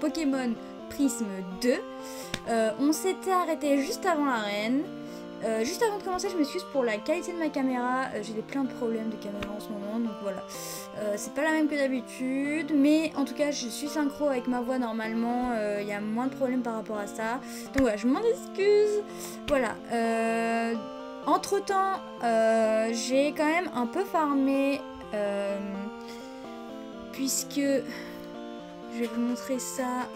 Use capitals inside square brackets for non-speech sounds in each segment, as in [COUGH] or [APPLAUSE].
Pokémon Prisme 2. Euh, on s'était arrêté juste avant l'arène. Euh, juste avant de commencer, je m'excuse pour la qualité de ma caméra. Euh, J'ai plein de problèmes de caméra en ce moment, donc voilà. C'est pas la même que d'habitude, mais en tout cas, je suis synchro avec ma voix normalement. Il y a moins de problèmes par rapport à ça. Donc voilà, je m'en excuse. Voilà. entre temps, j'ai quand même un peu farmé puisque je vais vous montrer ça.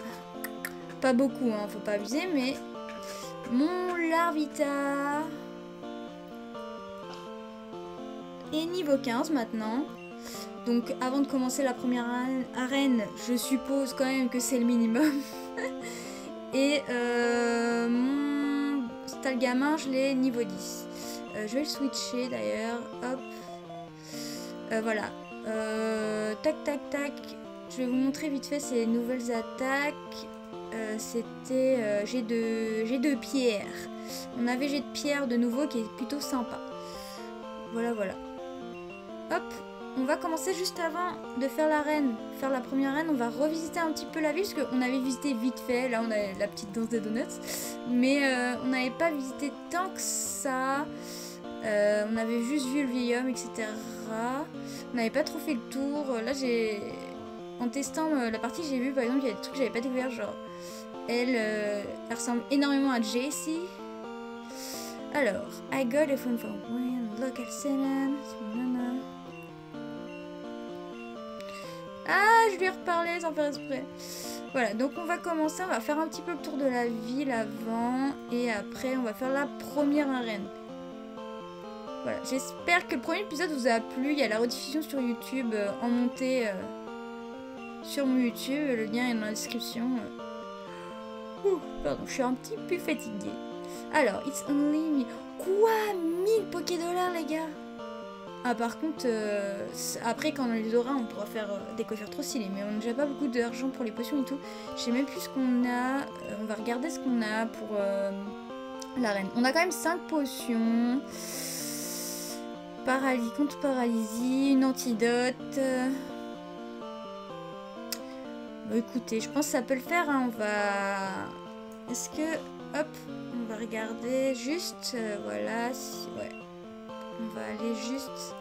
Pas beaucoup, hein, faut pas abuser, mais mon Larvita est niveau 15 maintenant. Donc avant de commencer la première arène, je suppose quand même que c'est le minimum. [LAUGHS] Et euh, mon Stalgamin, je l'ai niveau 10. Euh, je vais le switcher d'ailleurs. Hop. Euh, voilà. Tac, tac, tac. Je vais vous montrer vite fait ces nouvelles attaques. Euh, C'était euh, J'ai de, pierre. On avait J'ai de pierre de nouveau qui est plutôt sympa. Voilà, voilà. Hop, on va commencer juste avant de faire l'arène. Faire la première arène, on va revisiter un petit peu la ville, parce qu'on avait visité vite fait. Là, on a la petite danse des donuts. Mais euh, on n'avait pas visité tant que ça. Euh, on avait juste vu le vieil homme, etc. On n'avait pas trop fait le tour. Là, j'ai. En testant euh, la partie, j'ai vu par exemple, il y a des trucs que j'avais pas découvert. Genre, elle, euh, elle ressemble énormément à Jessie. Alors, I got a phone from when local Senan. Ah, je lui ai reparlé sans faire exprès. Voilà, donc on va commencer, on va faire un petit peu le tour de la ville avant et après on va faire la première arène. Voilà, j'espère que le premier épisode vous a plu. Il y a la rediffusion sur YouTube euh, en montée sur mon YouTube. Le lien est dans la description. Ouh, pardon, je suis un petit peu fatiguée. Alors, it's only me. Quoi? 1000 Poké dollars, les gars? Ah, par contre, euh, après, quand on les aura, on pourra faire euh, des coiffures trop stylées. Mais on n'a déjà pas beaucoup d'argent pour les potions et tout. Je sais même plus ce qu'on a. Euh, on va regarder ce qu'on a pour l'arène. On a quand même 5 potions. Paralysie contre paralysie, une antidote. Écoutez, je pense que ça peut le faire. hein, On va. Est-ce que. Hop, on va regarder juste. euh, voilà. Si... Ouais. On va aller juste.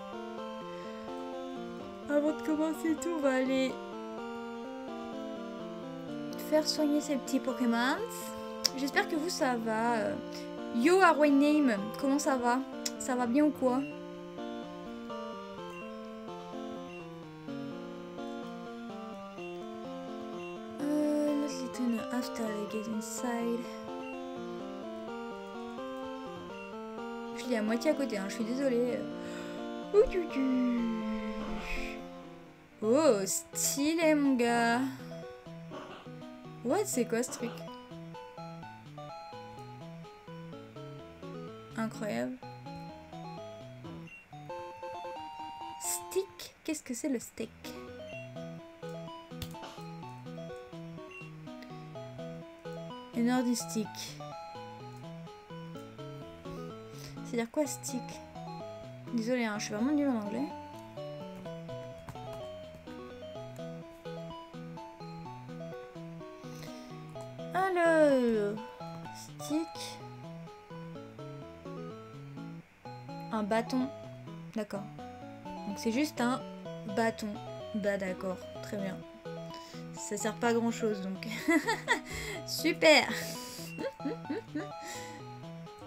Avant de commencer tout, on va aller. Faire soigner ces petits Pokémon. J'espère que vous ça va. euh. Yo, Arway Name, comment ça va? Ça va bien ou quoi? Je l'ai à moitié à côté, hein, je suis désolée. Oh, stylé mon gars. What, c'est quoi ce truc? Incroyable. Stick? Qu'est-ce que c'est le stick Energy stick. C'est-à-dire quoi stick? Désolé, hein, je suis vraiment nulle en anglais. Alors, stick. Un bâton. D'accord. Donc c'est juste un bâton. Bah d'accord, très bien. Ça sert pas à grand chose donc. [LAUGHS] Super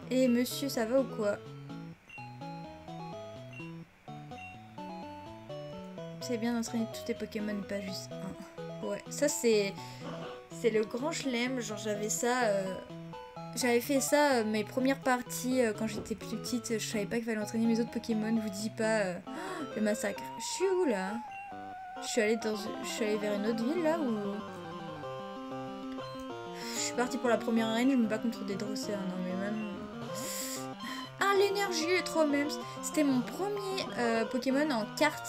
Et monsieur, ça va ou quoi? C'est bien d'entraîner tous tes Pokémon, pas juste un. Ouais, ça c'est. C'est le grand chelem. Genre, j'avais ça. euh, J'avais fait ça, euh, mes premières parties euh, quand j'étais plus petite. Je savais pas qu'il fallait entraîner mes autres Pokémon. Je vous dis pas [GASPS] le massacre. Je suis où là? Je suis allée dans. Je suis allée vers une autre ville là ou. Je suis partie pour la première arène, je me bats contre des Drossaires. Non mais même. Ah, l'énergie est trop même. C'était mon premier euh, Pokémon en carte.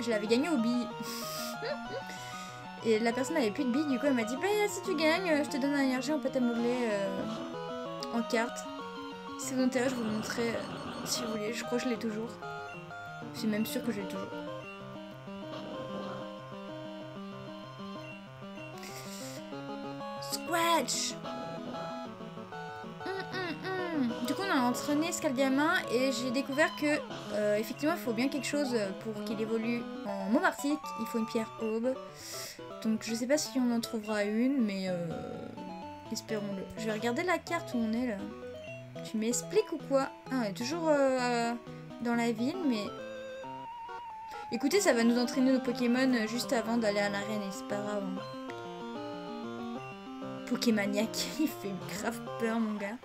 Je l'avais gagné au billes. [LAUGHS] Et la personne avait plus de billes, du coup elle m'a dit Bah, si tu gagnes, je te donne un énergie en pâte à modeler euh, en carte. Si vous intéresse, je vous montrerai euh, si vous voulez. Je crois que je l'ai toujours. Je suis même sûre que je l'ai toujours. Hum, hum, hum. Du coup, on a entraîné Scalgamin et j'ai découvert que, euh, effectivement, il faut bien quelque chose pour qu'il évolue en mot arctique. Il faut une pierre aube. Donc, je sais pas si on en trouvera une, mais euh, espérons-le. Je vais regarder la carte où on est là. Tu m'expliques ou quoi? Ah, on est toujours euh, dans la ville, mais... Écoutez, ça va nous entraîner nos Pokémon juste avant d'aller à l'arène, et c'est pas grave. hein. Pokémaniac, il fait grave peur, mon gars.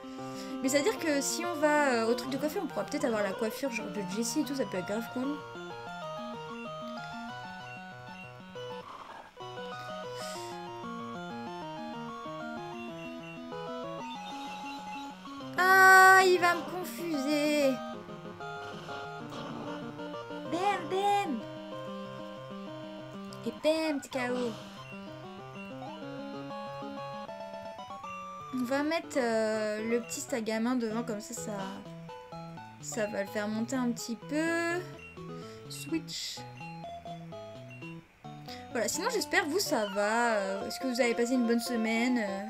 Mais ça veut dire que si on va euh, au truc de coiffure, on pourra peut-être avoir la coiffure genre de Jessie et tout, ça peut être grave cool. Ah, il va me confuser. Bam, bam. Et bam, t'es KO. Euh, le petit stagamin devant, comme ça, ça, ça va le faire monter un petit peu. Switch. Voilà, sinon j'espère vous ça va. Euh, Est-ce que vous avez passé une bonne semaine euh?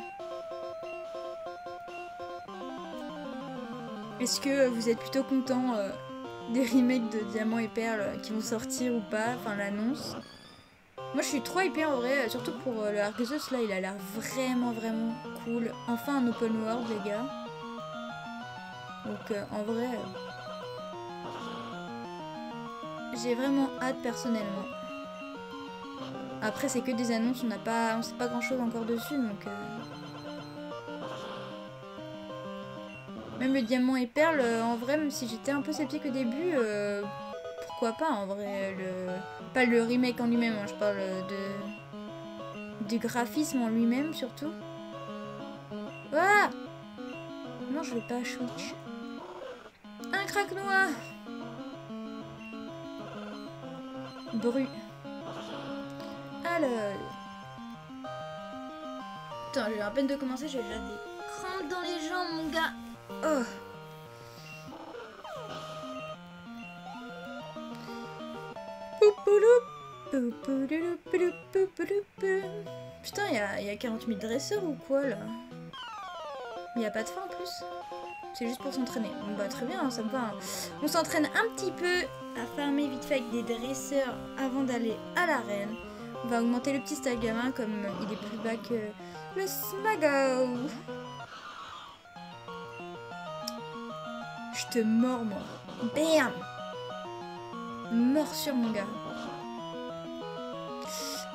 Est-ce que vous êtes plutôt content des remakes de Diamant et Perle euh, qui vont sortir ou pas Enfin, l'annonce? Moi, je suis trop hypée en vrai, surtout pour le Arceus là, il a l'air vraiment, vraiment Enfin, un open world, les gars. Donc, euh, en vrai, euh, j'ai vraiment hâte personnellement. Après, c'est que des annonces, on n'a pas, on sait pas grand chose encore dessus, donc. euh, Même le diamant et perle, en vrai, même si j'étais un peu sceptique au début, pourquoi pas en vrai le Pas le remake en lui-même, hein, je parle de. du graphisme en lui-même surtout. Ah Non, je veux pas switch. Un crack noir Bru. Alors. Putain, j'ai à peine de commencer, j'ai déjà des crampes dans les jambes, mon gars. Oh. Putain, il y y a 40 000 dresseurs ou quoi là? Il a pas de fin en plus C'est juste pour s'entraîner. Bon bah très bien, ça me va. hein. On s'entraîne un petit peu à farmer vite fait avec des dresseurs avant d'aller à l'arène. On va augmenter le petit stagamin comme il est plus bas que le smago. Je te mords, moi. Bam Morsure, mon gars.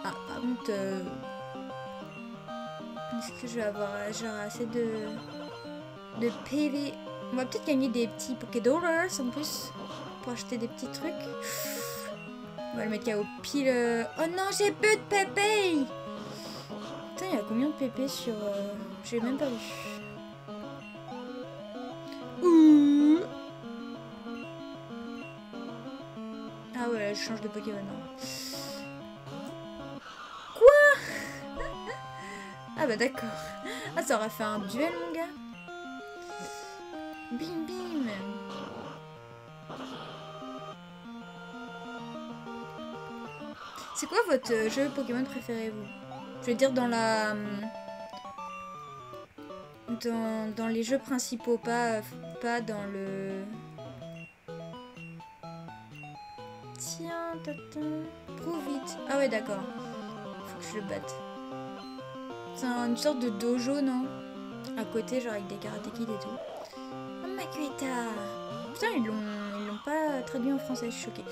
Ah, par contre... euh, Est-ce que je vais avoir euh, genre assez de... de PV On va peut-être gagner des petits Pokédollars en plus. Pour acheter des petits trucs. On va le mettre KO pile... euh, Oh non, j'ai peu de pépé Putain, il y a combien de pépé sur... euh, J'ai même pas vu. Ouh. Ah ouais, là, je change de Pokémon. hein. Ah bah d'accord. Ah, ça aurait fait un duel, mon gars. Bim bim. C'est quoi votre jeu Pokémon préféré, vous? Je veux dire dans la... hum, Dans, dans les jeux principaux, pas, pas dans le... Tiens, tata. Prouve vite. Ah ouais, d'accord. Faut que je le batte. Une sorte de dojo, non? À côté, genre avec des karaté kids et tout. Oh, Makueta Putain, ils l'ont pas traduit en français, je suis choquée.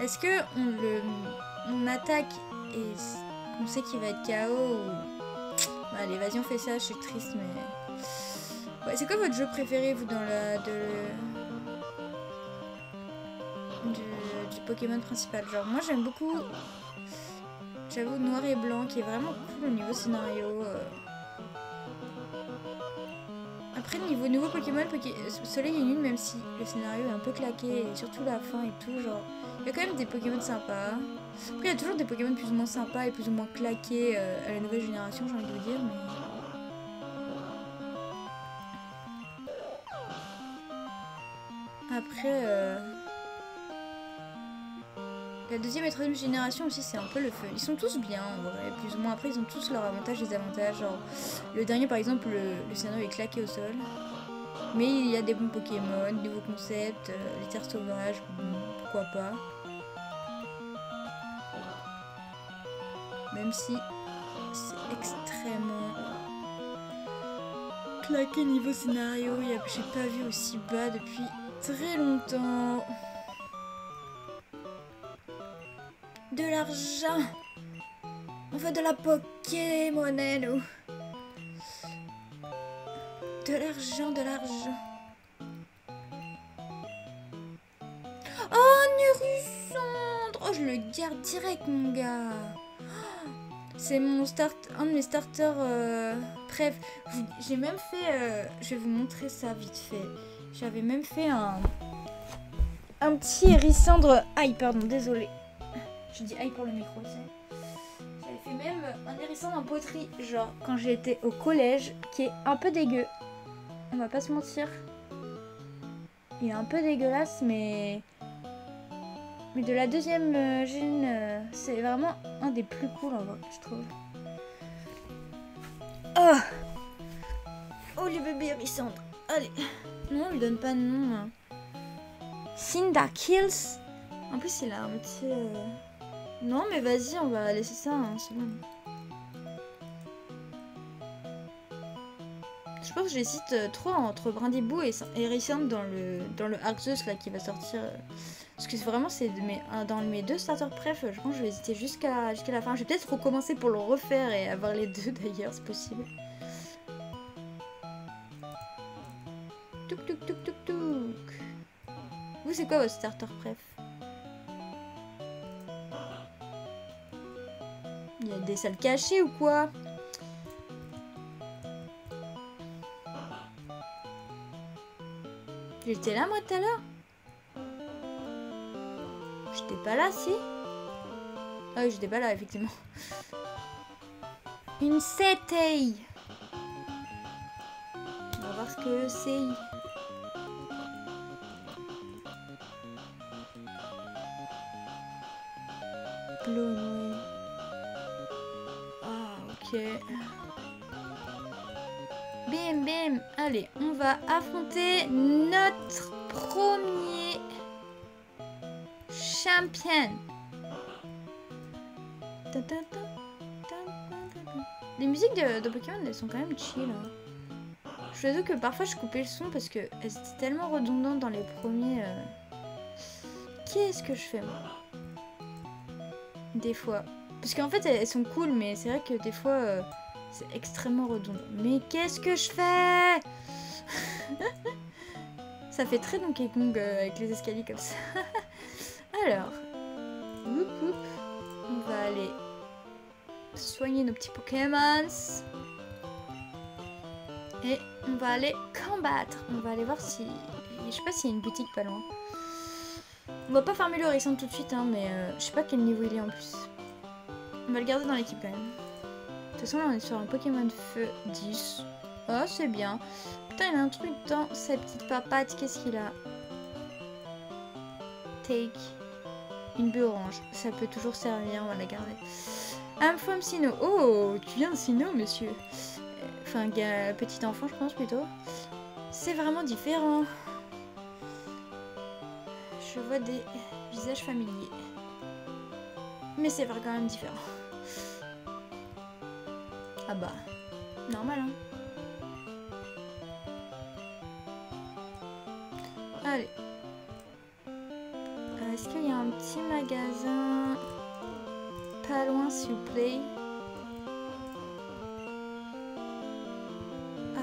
Est-ce que on le on attaque et on sait qu'il va être KO ou... Bah, l'évasion fait ça, je suis triste, mais... Ouais, c'est quoi votre jeu préféré, vous, dans la... Du Pokémon principal? Genre, moi, j'aime beaucoup... J'avoue, Noir et Blanc, qui est vraiment cool au niveau scénario. euh. Après, niveau nouveau Pokémon, Poké... Soleil et Lune, même si le scénario est un peu claqué, et surtout la fin et tout, genre... Il y a quand même des Pokémon sympas. Après, il y a toujours des Pokémon plus ou moins sympas et plus ou moins claqués euh, à la nouvelle génération, j'ai envie de vous dire, mais... Après, euh... La deuxième et troisième génération aussi, c'est un peu le feu. Ils sont tous bien, en vrai, plus ou moins. Après, ils ont tous leurs avantages et désavantages. Genre, le dernier, par exemple, le, scénario est claqué au sol. Mais il y a des bons Pokémon, des nouveaux concepts, euh, les terres sauvages, pourquoi pas. Même si c'est extrêmement claqué niveau scénario, j'ai pas vu aussi bas depuis très longtemps. De l'argent On veut de la Pokémon, nous De l'argent, de l'argent. Oh, Nérusandre Oh, je le garde direct, mon gars. C'est mon start, un de mes starters euh, préf. Vous- J'ai même fait, euh, je vais vous montrer ça vite fait. J'avais même fait un, un petit hérissandre. Aïe, pardon, désolé. Je dis aïe pour le micro. J'avais fait même un hérissandre en poterie, genre quand j'étais au collège, qui est un peu dégueu. On va pas se mentir. Il est un peu dégueulasse, mais. Mais de la deuxième euh, gêne, euh, c'est vraiment un des plus cool en vrai, je trouve. Oh Oh les bébés hérissandres Allez Non, on lui donne pas de nom. hein. Cinda Kills En plus, il a un petit. euh, Non, mais vas-y, on va laisser ça, hein, c'est bon. Je pense que j'hésite euh, trop entre Brindibou et Hérissandre dans le, dans le Arceus là qui va sortir. euh, Parce que vraiment, c'est dans mes deux starters préf, je pense que je vais hésiter jusqu'à la fin. Je vais peut-être recommencer pour le refaire et avoir les [LAUGHS] deux d'ailleurs, c'est possible. Touk touk touk touk touk. Vous, c'est quoi votre starter préf des salles cachées ou quoi J'étais là moi tout à l'heure J'étais pas là si Ah oui j'étais pas là effectivement. Une Setei On va voir ce que c'est. Affronter notre premier champion. Les musiques de, Pokémon, elles sont quand même chill. hein. Je vous avoue que parfois je coupais le son parce que étaient tellement redondantes dans les premiers. euh. Qu'est-ce que je fais moi? Des fois. Parce qu'en fait elles, elles sont cool, mais c'est vrai que des fois euh, c'est extrêmement redondant. Mais qu'est-ce que je fais? Ça fait très Donkey Kong euh, avec les escaliers comme ça. [LAUGHS] Alors, on va aller soigner nos petits Pokémon. Et on va aller combattre. On va aller voir si... Je sais pas s'il y a une boutique pas loin. On va pas farmer le récent tout de suite, hein, mais euh, je sais pas quel niveau il est en plus. On va le garder dans l'équipe quand même. De toute façon, là, on est sur un Pokémon Feu 10. Oh, c'est bien. Il a un truc dans sa petite papate. Qu'est-ce qu'il a Take. Une bulle orange. Ça peut toujours servir, on va la garder. I'm from Sino. Oh, tu viens de Sino, monsieur. Enfin, petit enfant, je pense plutôt. C'est vraiment différent. Je vois des visages familiers. Mais c'est quand même différent. Ah bah, normal hein.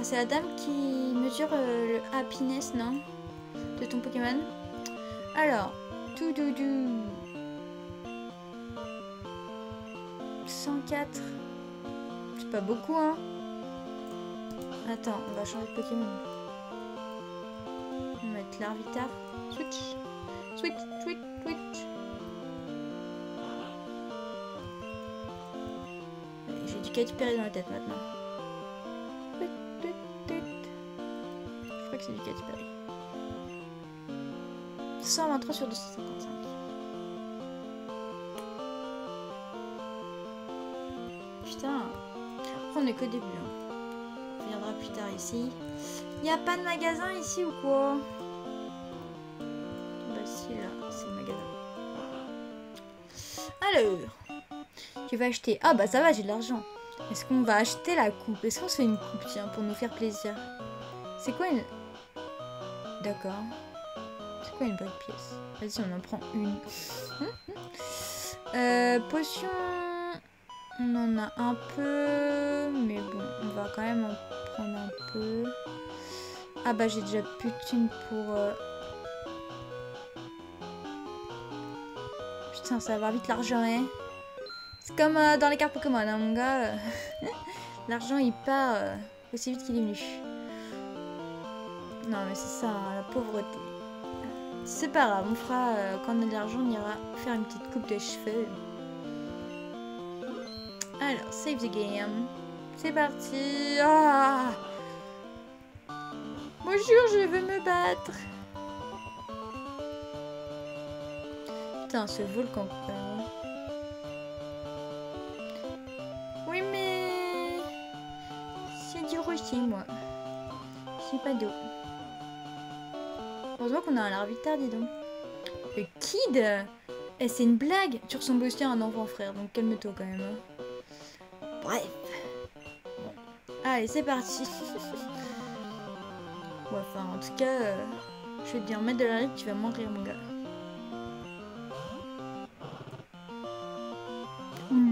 C'est la dame qui mesure euh, le happiness, non De ton Pokémon Alors, tout doudou. 104. C'est pas beaucoup, hein Attends, on va changer de Pokémon. On va mettre l'Arvitar. Switch. Switch, switch, switch. J'ai du Katy Perry dans la tête maintenant. 123 sur 255. Putain. On est qu'au début. Hein. On reviendra plus tard ici. Y a pas de magasin ici ou quoi? Bah si, là, c'est le magasin. Alors, tu vas acheter... Ah bah ça va, j'ai de l'argent. Est-ce qu'on va acheter la coupe? Est-ce qu'on se fait une coupe, tiens, pour nous faire plaisir? C'est quoi une... D'accord. C'est quoi une bonne pièce Vas-y, on en prend une. euh, potion... On en a un peu, mais bon, on va quand même en prendre un peu. Ah bah j'ai déjà plus de thunes pour... euh, Putain, ça va vite l'argent, hein. C'est comme euh, dans les cartes Pokémon, hein, mon gars. [LAUGHS] l'argent, il part euh, aussi vite qu'il est venu. Non, mais c'est ça, la pauvreté. C'est pas grave, on fera, euh, quand on a de l'argent, on ira faire une petite coupe de cheveux. Alors, save the game. C'est parti. Ah Bonjour, je veux me battre. Putain, ce volcan. Oui, mais... C'est du rocher, moi. Je pas d'eau. Heureusement qu'on a un larvitaire, dis donc. Le kid Eh, c'est une blague Tu ressembles aussi à un enfant, frère, donc calme-toi quand même. hein. Bref. Bon. Allez, c'est parti. [LAUGHS] Ouais, enfin, en tout cas, euh, je vais te dire, mettre de la rythme, tu vas mourir, mon gars.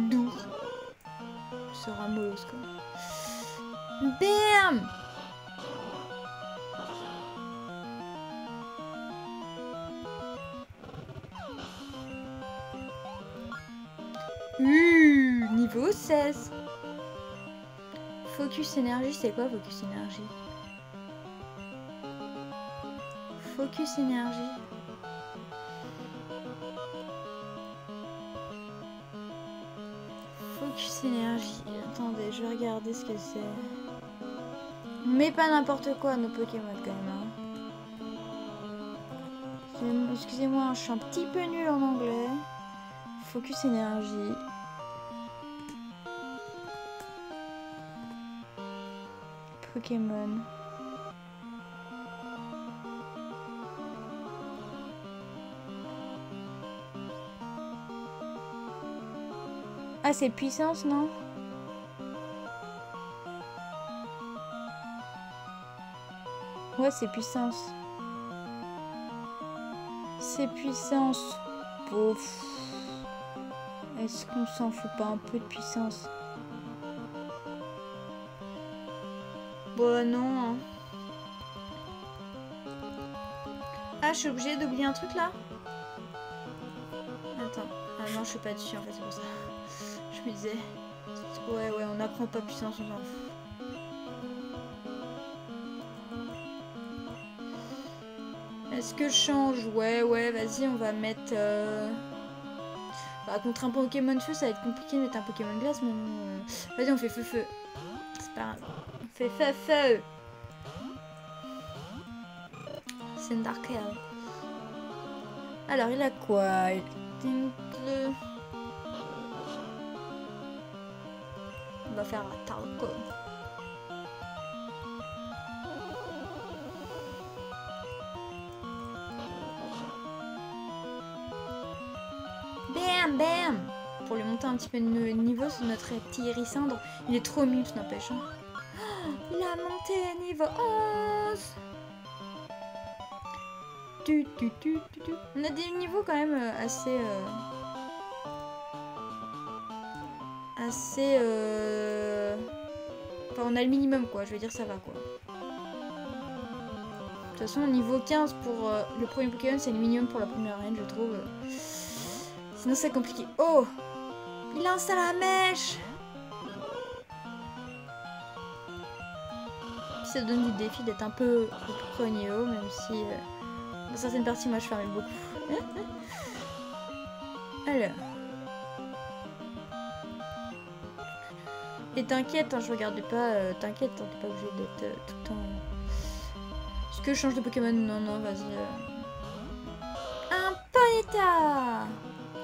Doux. Tu seras mollusque, quoi. Bam 16. Focus énergie, c'est quoi focus énergie? Focus énergie. Focus énergie. Attendez, je vais regarder ce que c'est. Mais pas n'importe quoi nos Pokémon quand même. hein. Excusez- Excusez-moi, je suis un petit peu nulle en anglais. Focus énergie. Pokémon. Ah, c'est puissance, non? Ouais, c'est puissance. C'est puissance. Pouf. Est-ce qu'on s'en fout pas un peu de puissance? Bon, non. hein. Ah, je suis obligée d'oublier un truc là? Attends. Ah non, je suis pas dessus en fait, c'est pour ça. [LAUGHS] Je me disais. Ouais, ouais, on n'apprend pas puissance, on s'en. Est-ce que je change? Ouais, ouais, vas-y, on va mettre... euh, Bah, contre un Pokémon feu, ça va être compliqué de mettre un Pokémon glace, mais... euh, Vas-y, on fait feu-feu. C'est pas grave. On fait feu-feu Cyndaquil. Alors, il a quoi? Il. On va faire un Talco. Bam, bam Pour lui monter un petit peu de niveau sur notre petit hérissandre. Il est trop ça n'empêche. hein. A niveau 11 Tu, tu, tu. On a des niveaux quand même euh, assez... euh, Assez... euh, Enfin, on a le minimum, quoi. Je veux dire, ça va, quoi. De toute façon, niveau 15 pour euh, le premier Pokémon, c'est le minimum pour la première arène, je trouve. Sinon, c'est compliqué. Oh Il lance à la Ça donne du défi d'être un peu au premier haut, même si euh, dans certaines parties, moi, je fermais beaucoup. [LAUGHS] Alors. Et t'inquiète, hein, je regardais pas. euh, t'inquiète, hein, t'es pas obligé d'être euh, tout le temps. Est-ce que je change de Pokémon Non, non, vas-y. Un Ponyta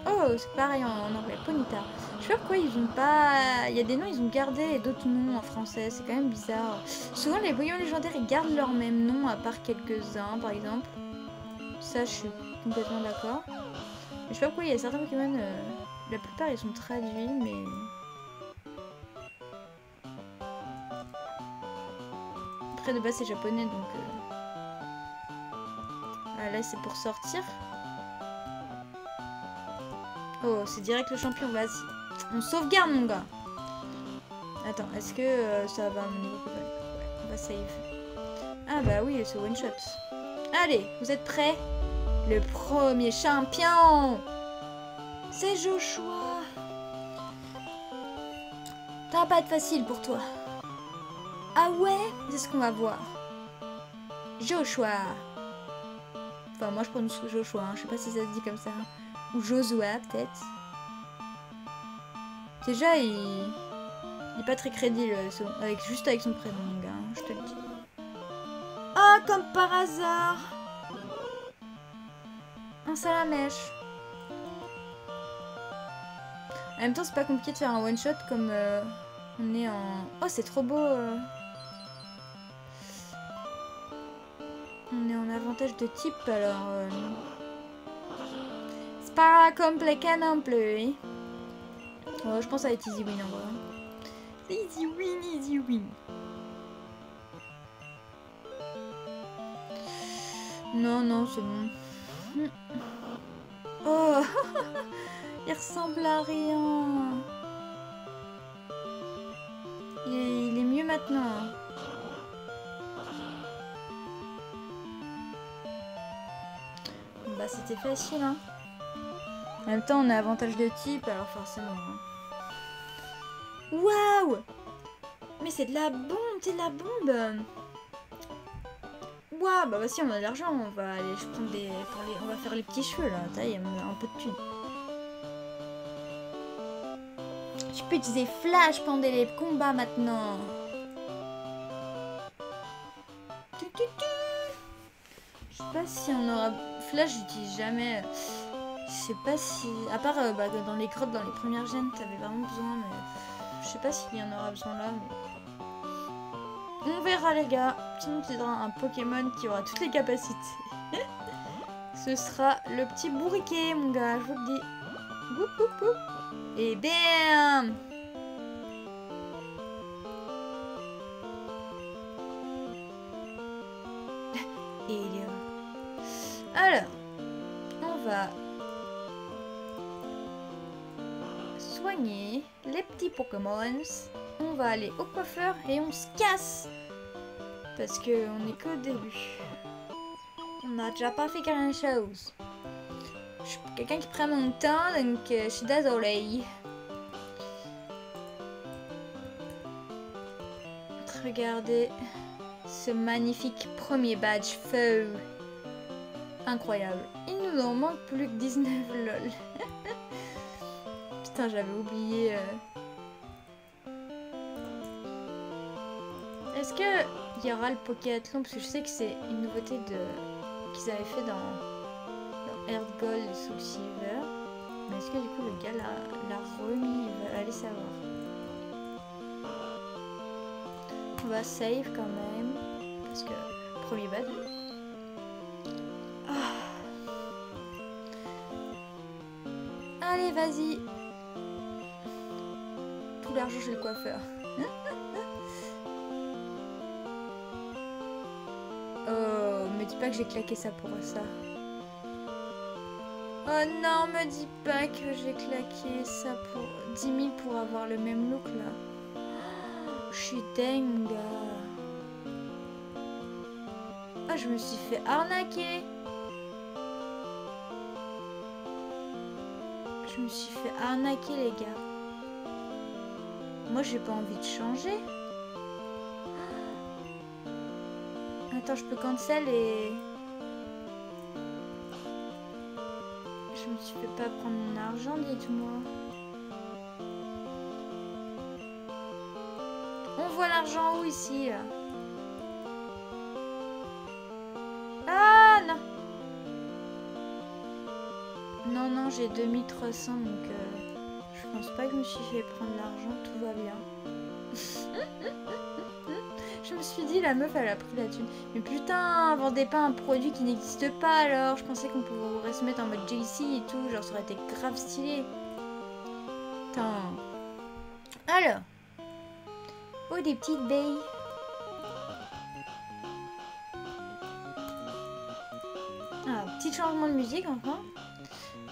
Oh, c'est pareil en, anglais, Ponita. Je sais pas pourquoi ils ont pas. Il y a des noms, ils ont gardé et d'autres noms en français. C'est quand même bizarre. Souvent, les Pokémon légendaires, ils gardent leur même nom, à part quelques-uns, par exemple. Ça, je suis complètement d'accord. Je sais pas pourquoi il y a certains Pokémon. euh, La plupart, ils sont traduits, mais. Après, de base, c'est japonais, donc. euh, Ah, là, c'est pour sortir. Oh, c'est direct le champion, vas-y. On sauvegarde, mon gars. Attends, est-ce que euh, ça va mon niveau Ouais, on va save. Ah bah oui, c'est one shot. Allez, vous êtes prêts? Le premier champion C'est Joshua T'as pas de facile pour toi. Ah ouais? C'est ce qu'on va voir. Joshua. Enfin, moi je prononce Joshua, hein. je sais pas si ça se dit comme ça. Ou Joshua, peut-être. Déjà, il... il est pas très crédible, son- avec, juste avec son prénom, mon gars, hein, je te le dis. Ah, comme par hasard Un salamèche. En même temps, c'est pas compliqué de faire un one-shot comme euh, on est en... Oh, c'est trop beau euh. On est en avantage de type, alors... euh, C'est pas compliqué non plus. hein. Ouais, je pense que ça va être easy win en vrai. C'est easy win, easy win. Non, non, c'est bon. Oh [LAUGHS] Il ressemble à rien. Il est, il est mieux maintenant. Bah c'était facile hein. En même temps on a avantage de type alors forcément. hein. Waouh Mais c'est de la bombe, c'est de la bombe Waouh Bah voici on a de l'argent, on va aller je prends des, on va faire les petits cheveux là, taille, on a un peu de thunes. Je peux utiliser flash pendant les combats maintenant. Je sais pas si on aura flash, j'utilise jamais. Sais pas si à part euh, bah, dans les grottes dans les premières gènes, t'avais vraiment besoin mais je sais pas s'il y en aura besoin là mais on verra les gars. Sinon tu un Pokémon qui aura toutes les capacités. [LAUGHS] Ce sera le petit bourriquet mon gars, je vous le dis. Woup, woup, woup. Et bam. [LAUGHS] Alors, on va les petits Pokémon. On va aller au coiffeur et on se casse. Parce que on est qu'au début. On n'a déjà pas fait grand chose. Je suis quelqu'un qui prend mon temps, donc euh, je suis désolée. Regardez ce magnifique premier badge feu. Incroyable. Il nous en manque plus que 19 lol. [LAUGHS] Putain, j'avais oublié. euh. Est-ce que il y aura le Pokéathlon? Parce que je sais que c'est une nouveauté qu'ils avaient fait dans, Earth Gold et Soul Silver. Mais est-ce que du coup le gars l'a remis? Il va aller savoir. On va save quand même. Parce que premier bad. Ah. Allez, vas-y. Tout l'argent chez le coiffeur. [LAUGHS] oh, me dis pas que j'ai claqué ça pour ça. Oh non, me dis pas que j'ai claqué ça pour 10 000 pour avoir le même look là. Je suis dingue. Ah, je me suis fait arnaquer. Je me suis fait arnaquer, les gars. Moi, j'ai pas envie de changer. Attends, je peux cancel et... Je me suis fait pas prendre mon argent, dites-moi. On voit l'argent où ici? Ah non Non, non, j'ai 2300, donc euh, pense pas que je me suis fait prendre l'argent, tout va bien. [LAUGHS] je me suis dit, la meuf, elle a pris la thune. Mais putain, vendez pas un produit qui n'existe pas alors. Je pensais qu'on pourrait se mettre en mode JC et tout, genre ça aurait été grave stylé. Putain. Alors. Oh, des petites baies. Ah, petit changement de musique enfin.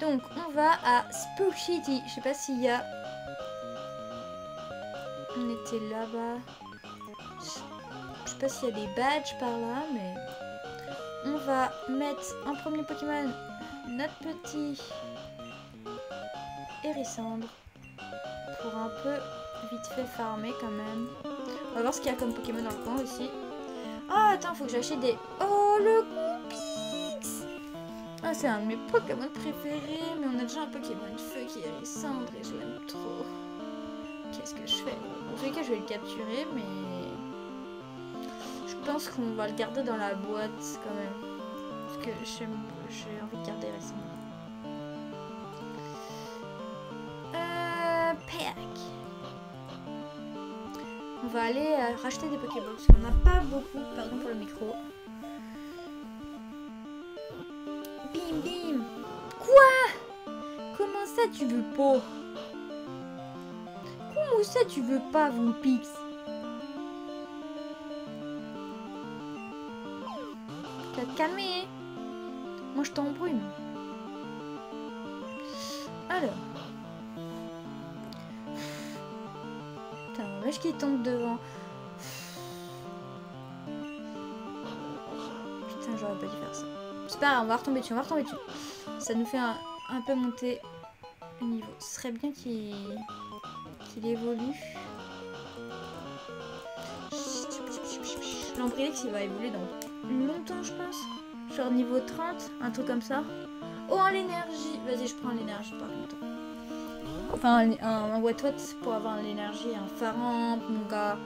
Donc, on va à Spook City. Je sais pas s'il y a... On était là-bas. Je sais pas s'il y a des badges par là, mais... On va mettre en premier Pokémon notre petit Hérissandre pour un peu vite fait farmer quand même. On va voir ce qu'il y a comme Pokémon dans le coin aussi. Ah, attends, faut que j'achète des... Oh, le Ah, c'est un de mes Pokémon préférés, mais on a déjà un Pokémon feu qui est Hérissandre et je l'aime trop. Qu'est-ce que je fais? En tous les cas, je vais le capturer, mais... Je pense qu'on va le garder dans la boîte quand même. Parce que j'ai envie de garder Hérissandre. Euh... Pack. On va aller euh, racheter des Pokéballs. On n'a pas beaucoup, pardon pour le micro. Tu veux pas? Comment ça tu veux pas, Vulpix Tu vas te calmer Moi je t'embrouille. Alors. Putain, wesh qui tombe devant. Putain, j'aurais pas dû faire ça. C'est pas grave, on va retomber dessus, on va retomber dessus. Ça nous fait un, un peu monter niveau. Ce serait bien qu'il qu'il évolue. L'Ambrilix, il va évoluer dans longtemps, je pense. Genre niveau 30, un truc comme ça. Oh, l'énergie Vas-y, je prends l'énergie par contre. Enfin, un, un, what what pour avoir l'énergie, un pharaon, mon gars.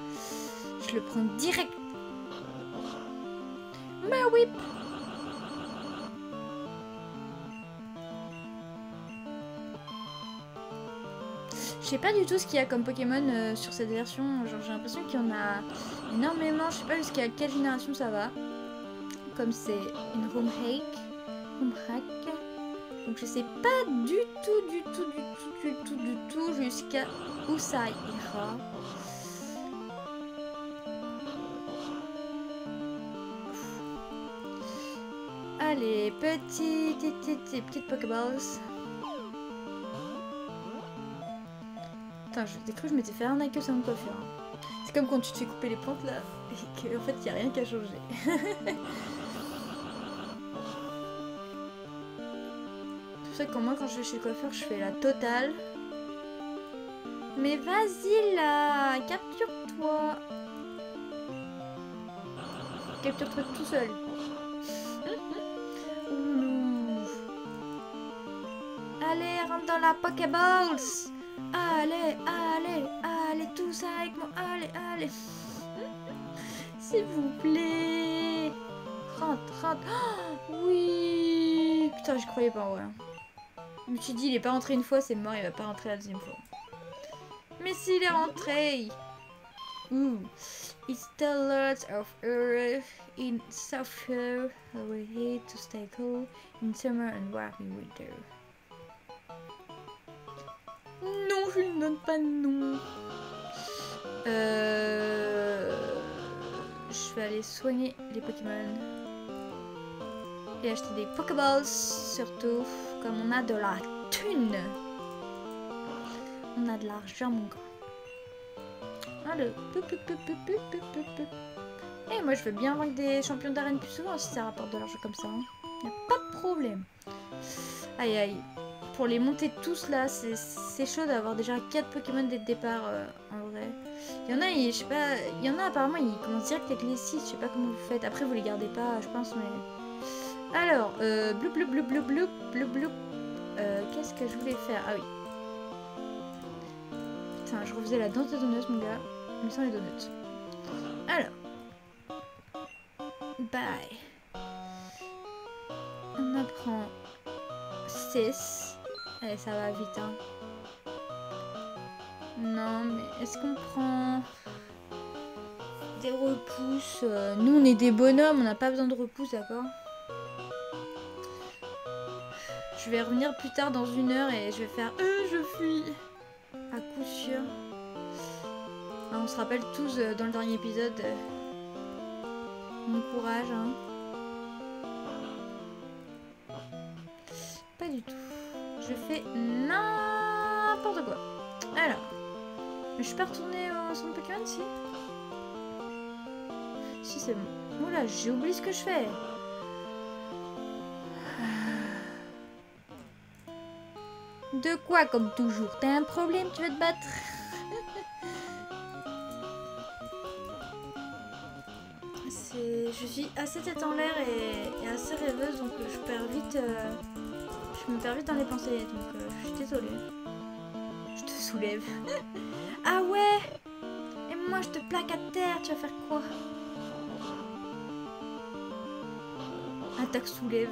Je le prends direct. Mais oui Je sais pas du tout ce qu'il y a comme Pokémon euh, sur cette version. J'ai l'impression qu'il y en a énormément. Je sais pas jusqu'à quelle génération ça va. Comme c'est une Home Hack. Donc je sais pas du tout, du tout, du tout, du tout, du tout jusqu'à où ça ira. Allez, petites, petites, petites Pokéballs. Putain, j'ai cru que je m'étais fait arnaquer sur mon coiffure. C'est comme quand tu te fais couper les plantes là, et qu'en fait, il n'y a rien qui a changé. [LAUGHS] C'est pour ça que moi, quand je vais chez le coiffeur, je fais la totale. Mais vas-y là, capture-toi. Capture-toi tout seul. Allez, rentre dans la Pokéballs. Allez, allez, allez, tous avec moi. Allez, allez. S'il vous plaît. Rentre, rentre. Oh, oui. Putain, je croyais pas, ouais. Je me suis dit, il est pas rentré une fois, c'est mort, il va pas rentrer la deuxième fois. Mais s'il est rentré Ooh. It's the Lord of Earth in summer, we hate to stay cool in summer and warm in winter. Je ne donne pas de nom. Euh... Je vais aller soigner les Pokémon. Et acheter des Pokéballs, surtout, comme on a de la thune. On a de l'argent, mon gars. Et moi, je veux bien vaincre des champions d'arène plus souvent si ça rapporte de l'argent comme ça. Hein. Pas de problème. Aïe, aïe. Pour les monter tous là, c'est chaud d'avoir déjà 4 Pokémon dès le départ, euh, en vrai. Il y en a, je sais pas, il y en a apparemment, ils commencent direct avec les 6, je sais pas comment vous faites. Après, vous les gardez pas, je pense, mais... Alors, euh, blou blou blou blou blou blou blou. Euh, Qu'est-ce que je voulais faire? Ah oui. Putain, je refaisais la danse de donuts, mon gars. Me semble les donuts. Alors. Bye. On apprend vitesse. Allez, ça va vite, hein. Non, mais est-ce qu'on prend des repousses euh, Nous, on est des bonhommes, on n'a pas besoin de repousses, d'accord? Je vais revenir plus tard dans une heure et je vais faire euh, je fuis à coup sûr. Ah, on se rappelle tous euh, dans le dernier épisode euh, mon courage. Hein. Pas du tout. Je fais n'importe quoi. Alors. Je suis pas retournée au centre Pokémon si? Si c'est bon. Oula, j'ai oublié ce que je fais. De quoi comme toujours? T'as un problème Tu veux te battre? [LAUGHS] Je suis assez tête en l'air et, et assez rêveuse donc je perds vite... euh, Je me perds vite dans les pensées donc euh, je suis désolée. Je te soulève. [LAUGHS] ah ouais Et moi je te plaque à terre, tu vas faire quoi? Attaque soulève.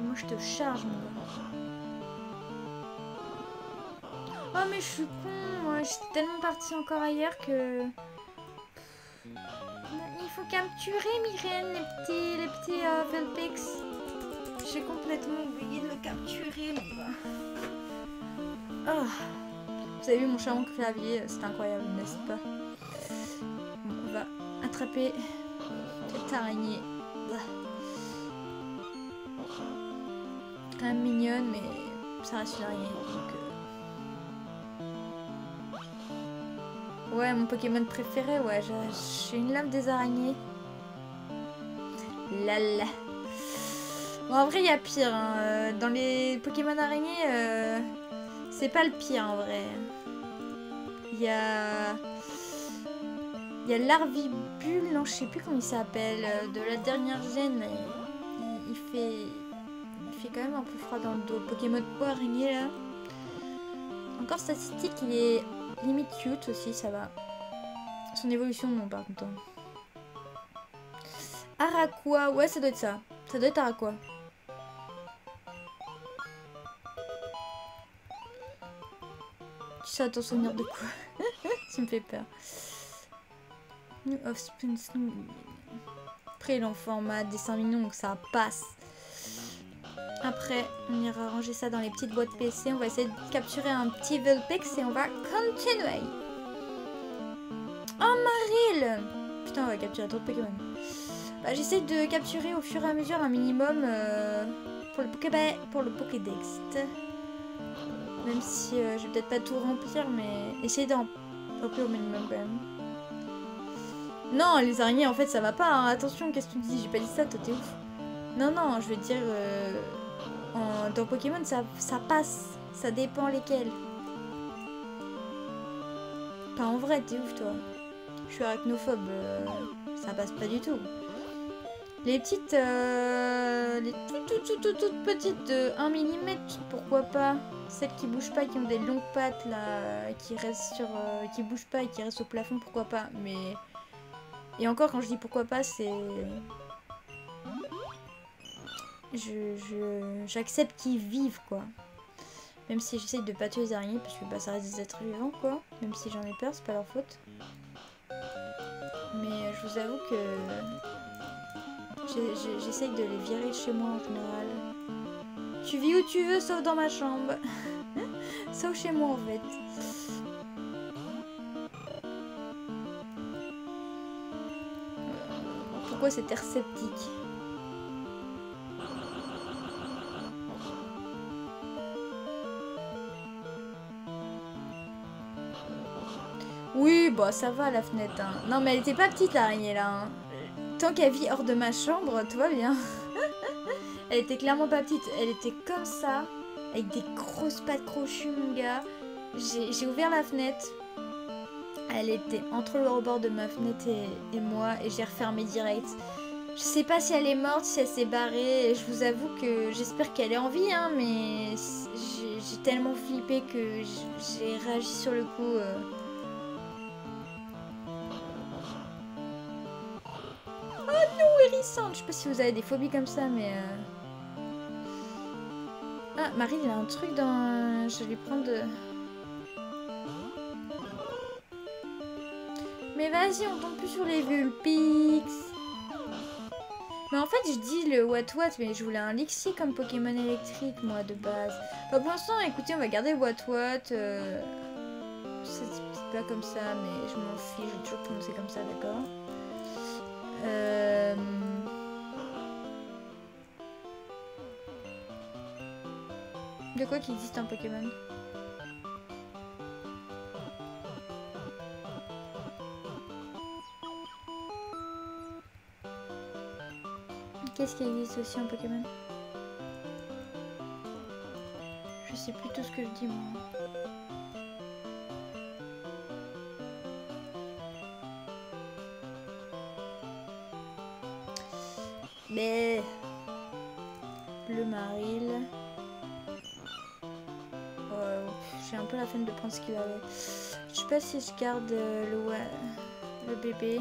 Moi je te charge mon gars. Oh mais je suis con, moi j'étais tellement partie encore ailleurs que... Capturer Myrène, les petits, les petits euh. J'ai complètement oublié de le capturer. Oh. Vous avez vu mon charmant clavier, c'est incroyable, n'est-ce pas? On va attraper cette araignée. Quand même mignonne, mais ça reste une araignée. Donc, euh. Ouais, mon Pokémon préféré, ouais, j'ai- j'ai une lame des araignées. Lala. Bon, en vrai, il y a pire. hein. Euh, Dans les Pokémon araignées, euh, c'est pas le pire en vrai. Il y a. Il y a l'Arvibule, non, je sais plus comment il s'appelle, euh, de la dernière gêne. Il, fait. Il fait quand même un peu froid dans le dos. Pokémon eau araignée là. Encore statistique, il est limite cute aussi, ça va. Son évolution, non, par contre. hein. Araqua, ouais, ça doit être ça. Ça doit être Araqua. Tu sais, ton souvenir de quoi? [LAUGHS] Tu me fais peur. New Offspring. Après, en format dessin mignon, donc ça passe. Après, on ira ranger ça dans les petites boîtes PC. On va essayer de capturer un petit Vulpix et on va continuer. Oh, Maril Putain, on va capturer trop de Pokémon. Bah, J'essaie de capturer au fur et à mesure un minimum euh, pour, le Pokéball, pour le Pokédex. Même si euh, je vais peut-être pas tout remplir, mais essayer d'en remplir au minimum quand même. Non, les araignées, en fait, ça va pas. hein. Attention, qu'est-ce que tu dis? J'ai pas dit ça, toi, t'es ouf. Non, non, je veux dire, euh, dans Pokémon, ça, ça passe. Ça dépend lesquels. Pas en vrai, t'es ouf, toi. Je suis arachnophobe. euh, ça passe pas du tout. Les petites, euh, les toutes, toutes, toutes, toutes, toutes petites de 1 mm, pourquoi pas Celles qui bougent pas, qui ont des longues pattes là, qui restent sur, euh, qui bougent pas et qui restent au plafond, pourquoi pas Mais et encore, quand je dis pourquoi pas, c'est je je- j'accepte qu'ils vivent quoi. Même si j'essaie de pas tuer les araignées parce que bah, ça reste des êtres vivants quoi. Même si j'en ai peur, c'est pas leur faute. Mais euh, je vous avoue que j'essaye de les virer de chez moi en général. Tu vis où tu veux, sauf dans ma chambre. [LAUGHS] sauf chez moi en fait. Pourquoi cet air sceptique? Ça va la fenêtre. hein. Non, mais elle était pas petite l'araignée là. hein. Tant qu'elle vit hors de ma chambre, tout va bien. [LAUGHS] elle était clairement pas petite. Elle était comme ça, avec des grosses pattes crochues, mon gars. J'ai ouvert la fenêtre. Elle était entre le rebord de ma fenêtre et, moi, et j'ai refermé direct. Je sais pas si elle est morte, si elle s'est barrée. Je vous avoue que j'espère qu'elle est en vie, hein, mais j'ai tellement flippé que j'ai réagi sur le coup. euh. Je sais pas si vous avez des phobies comme ça, mais... euh, Ah, Marie, il a un truc dans... Je vais lui prendre... de- Mais vas-y, on tombe plus sur les Vulpix. Mais en fait, je dis le What What, mais je voulais un Lixie comme Pokémon électrique, moi, de base. Bah, pour l'instant, écoutez, on va garder What What. euh, C'est pas comme ça, mais je m'en fiche, j'ai toujours prononcé comme ça, d'accord? Euh, De quoi qu'il existe un Pokémon Qu'est-ce qui existe aussi en Pokémon? Je sais plus tout ce que je dis moi. Le maril. Euh, J'ai un peu la flemme de prendre ce qu'il avait. Je sais pas si je garde euh, le, bébé.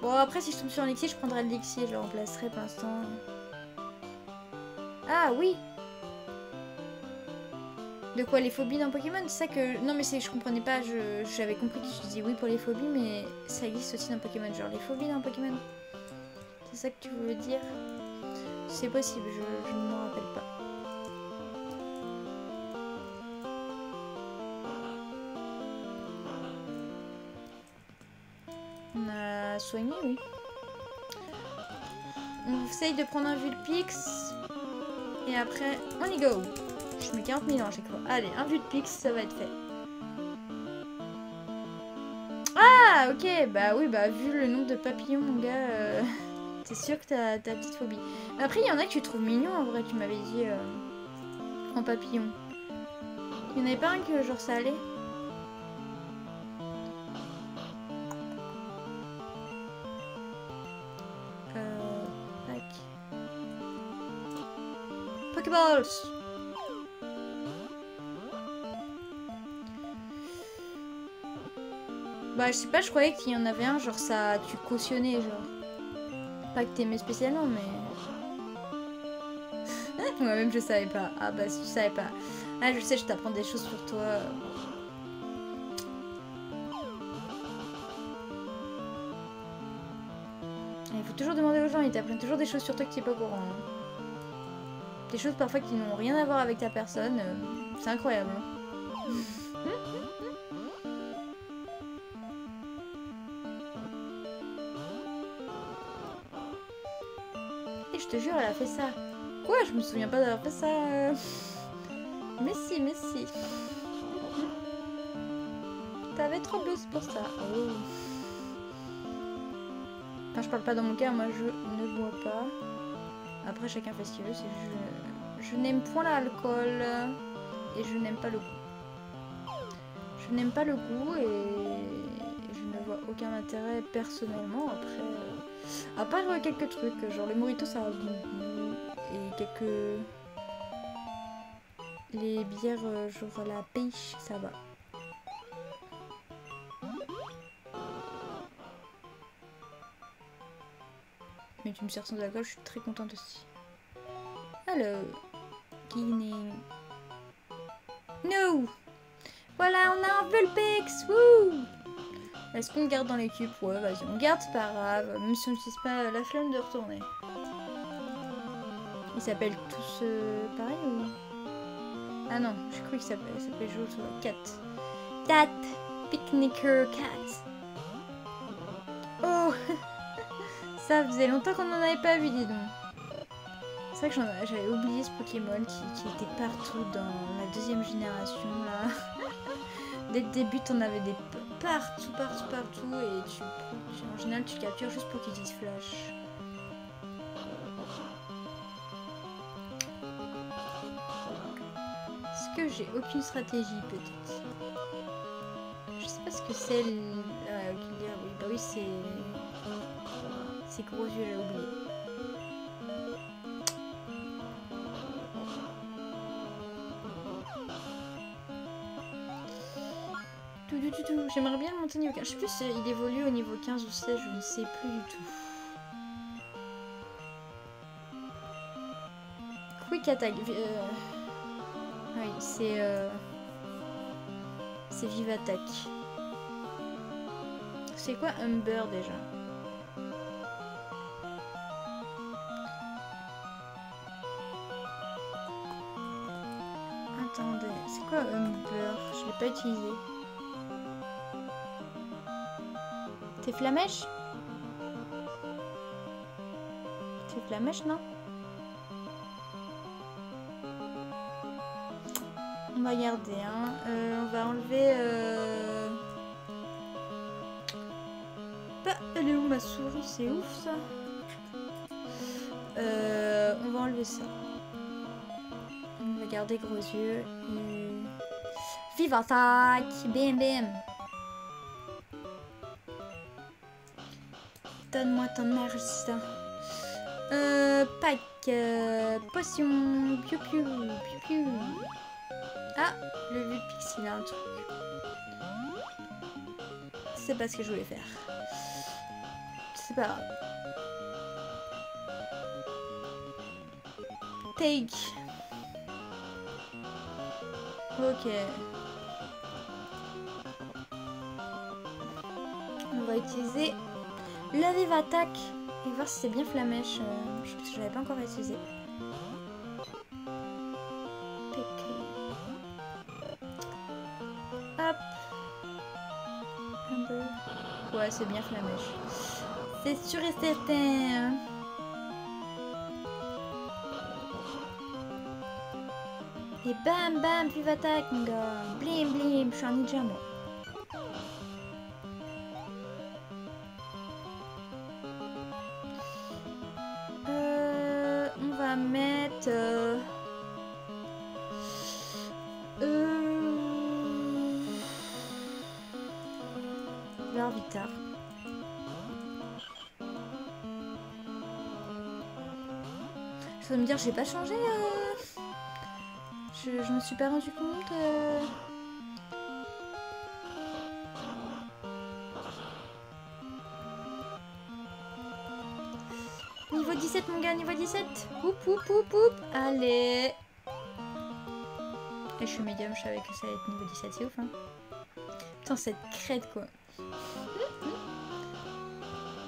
Bon après si je tombe sur un Lexi je prendrai le Lexi et je le remplacerai pour l'instant. Ah oui De quoi les phobies dans Pokémon? C'est ça que... Non mais je comprenais pas, je- j'avais compris que tu disais oui pour les phobies mais ça existe aussi dans Pokémon. Genre les phobies dans Pokémon. C'est ça que tu veux dire? C'est possible, je, ne m'en rappelle pas. On a soigné, oui. On essaye de prendre un Vulpix. Et après, on y go. Je mets 40 000 ans à chaque fois. Allez, un Vulpix, ça va être fait. Ah, ok. Bah oui, bah vu le nombre de papillons, mon gars, euh, [LAUGHS] c'est sûr que t'as ta petite phobie. Après, il y en a que tu trouves mignon, en vrai, tu m'avais dit, euh, en papillon. Il y en avait pas un que genre ça allait? Euh, tac. Pokéballs Bah je sais pas, je croyais qu'il y en avait un, genre ça, tu cautionnais, genre. Pas que t'aimais spécialement, mais... [LAUGHS] Moi-même je savais pas. Ah bah si tu savais pas. Ah je sais, je t'apprends des choses sur toi. Il faut toujours demander aux gens, ils t'apprennent toujours des choses sur toi que tu n'es pas au courant. Des choses parfois qui n'ont rien à voir avec ta personne. euh, C'est incroyable. hein. [LAUGHS] Elle a fait ça. Quoi Je me souviens pas d'avoir fait ça. euh. [LAUGHS] Mais si, mais si. T'avais trop c'est pour ça. Oh. Enfin, je parle pas dans mon cas, moi je ne bois pas. Après, chacun fait ce qu'il veut. c'est Je, n'aime point l'alcool et je n'aime pas le goût. Je n'aime pas le goût et je ne vois aucun intérêt personnellement. Après, euh, à part euh, quelques trucs, genre les moritos ça a du goût et quelques. Les bières, euh, genre la pêche, ça va. Mais tu me sers sans alcool, je suis très contente aussi. Alors, Guinée. No Voilà, on a un Vulpix Wouh Est-ce qu'on garde dans l'équipe? Ouais, vas-y, on garde, c'est pas grave. Même si on n'utilise pas la flemme de retourner. Ils s'appellent tous euh, pareil ou? Ah non, j'ai cru qu'ils s'appellent s'appelle juste Cat. Cat Picnicker Cat. Oh [LAUGHS] Ça faisait longtemps qu'on n'en avait pas vu, dis donc. C'est vrai que j'avais oublié ce Pokémon qui, qui était partout dans la deuxième génération là. [LAUGHS] Dès le début, t'en avais des partout, partout, partout et tu, en général tu captures juste pour qu'ils disent flash. Est-ce que j'ai aucune stratégie peut-être? Je sais pas ce que c'est le... Ah, ok, dire, oui, bah c'est... Ces gros yeux, j'ai oublié. J'aimerais bien monter niveau 15. Je sais plus s'il évolue au niveau 15 ou 16, je ne sais plus du tout. Quick attack. Euh, oui, c'est... Euh... C'est vive attack. C'est quoi Humber déjà? Attendez, c'est quoi Humber? Je l'ai pas utilisé. C'est flamèche C'est flamèche, non On va garder, hein. Euh, on va enlever... Euh... Bah, elle est où ma souris? C'est ouf, ça. Euh, on va enlever ça. On va garder gros yeux. Et... Vive attaque Bim, bim Donne-moi ton argent. Euh, pack. euh, potion. Piu piu. Piu piu. Ah, le Pixie, il a un truc. C'est pas ce que je voulais faire. C'est pas grave. Take. Ok. On va utiliser la vive attaque et voir si c'est bien flamèche. euh, je que je l'avais pas encore utilisé. Hop. Un. Ouais, c'est bien flamèche. C'est sûr et certain. Et bam bam, vive attaque mon gars. Blim blim, je suis un ninja moi. Me dire, j'ai pas changé. euh, Je, me suis pas rendu compte. euh. Niveau 17 mon gars, niveau 17 Oup oup oup oup Allez Et je suis médium, je savais que ça allait être niveau 17, c'est ouf hein Putain cette crête quoi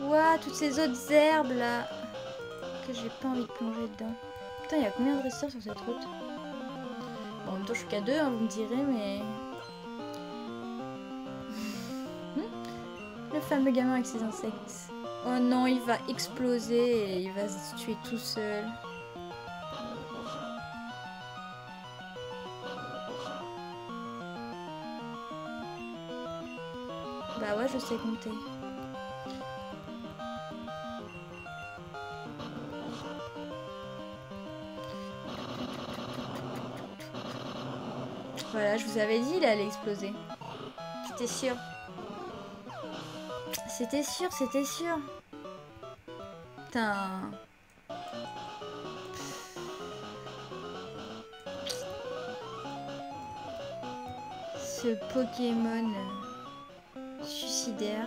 Ouah, toutes ces autres herbes là Que j'ai pas envie de plonger dedans Putain, il y a combien de dresseurs sur cette route en même temps, je suis qu'à deux, hein, vous me direz, mais... [LAUGHS] Le fameux gamin avec ses insectes. Oh non, il va exploser et il va se tuer tout seul. Bah ouais, je sais compter. Vous dit, il allait exploser. C'était sûr. C'était sûr, c'était sûr. Putain. Ce Pokémon suicidaire.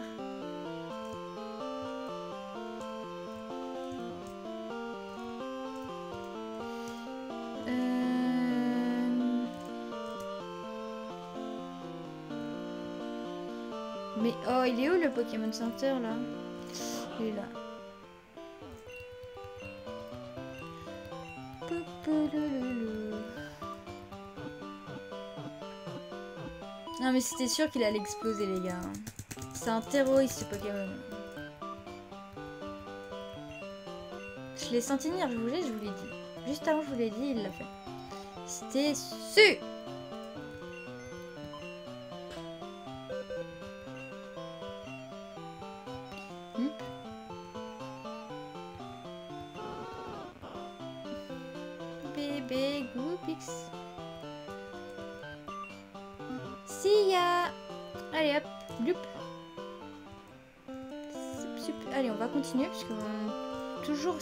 Oh, il est où le Pokémon Center là? Il est là. Non mais c'était sûr qu'il allait exploser les gars. C'est un terroriste ce Pokémon. Je l'ai senti venir, je vous l'ai dit. Juste avant je vous l'ai dit, il l'a fait. C'était sûr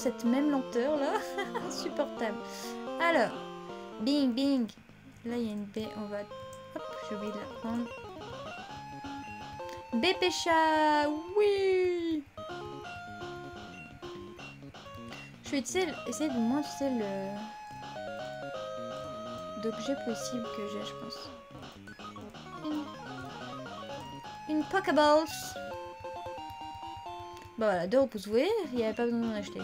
cette même lenteur là, [LAUGHS] insupportable. Alors, bing bing. Là il y a une baie, on va. Hop, j'ai oublié de la prendre. Bébé chat, oui. Je vais essayer, essayer de moins, sais, le... d'objets possibles que j'ai, je pense. Une, Pokéball. Bah voilà, deux repousse. Vous il n'y avait pas besoin d'en acheter.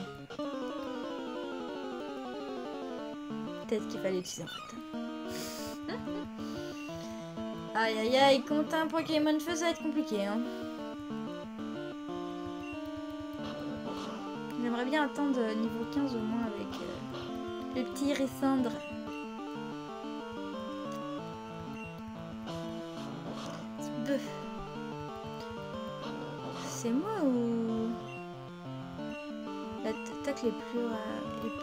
Qu'il fallait utiliser en fait. [LAUGHS] aïe aïe aïe, contre un Pokémon feu, ça va être compliqué. Hein. J'aimerais bien attendre niveau 15 au moins avec euh, le petit. C'est moi ou l'attaque est plus, euh,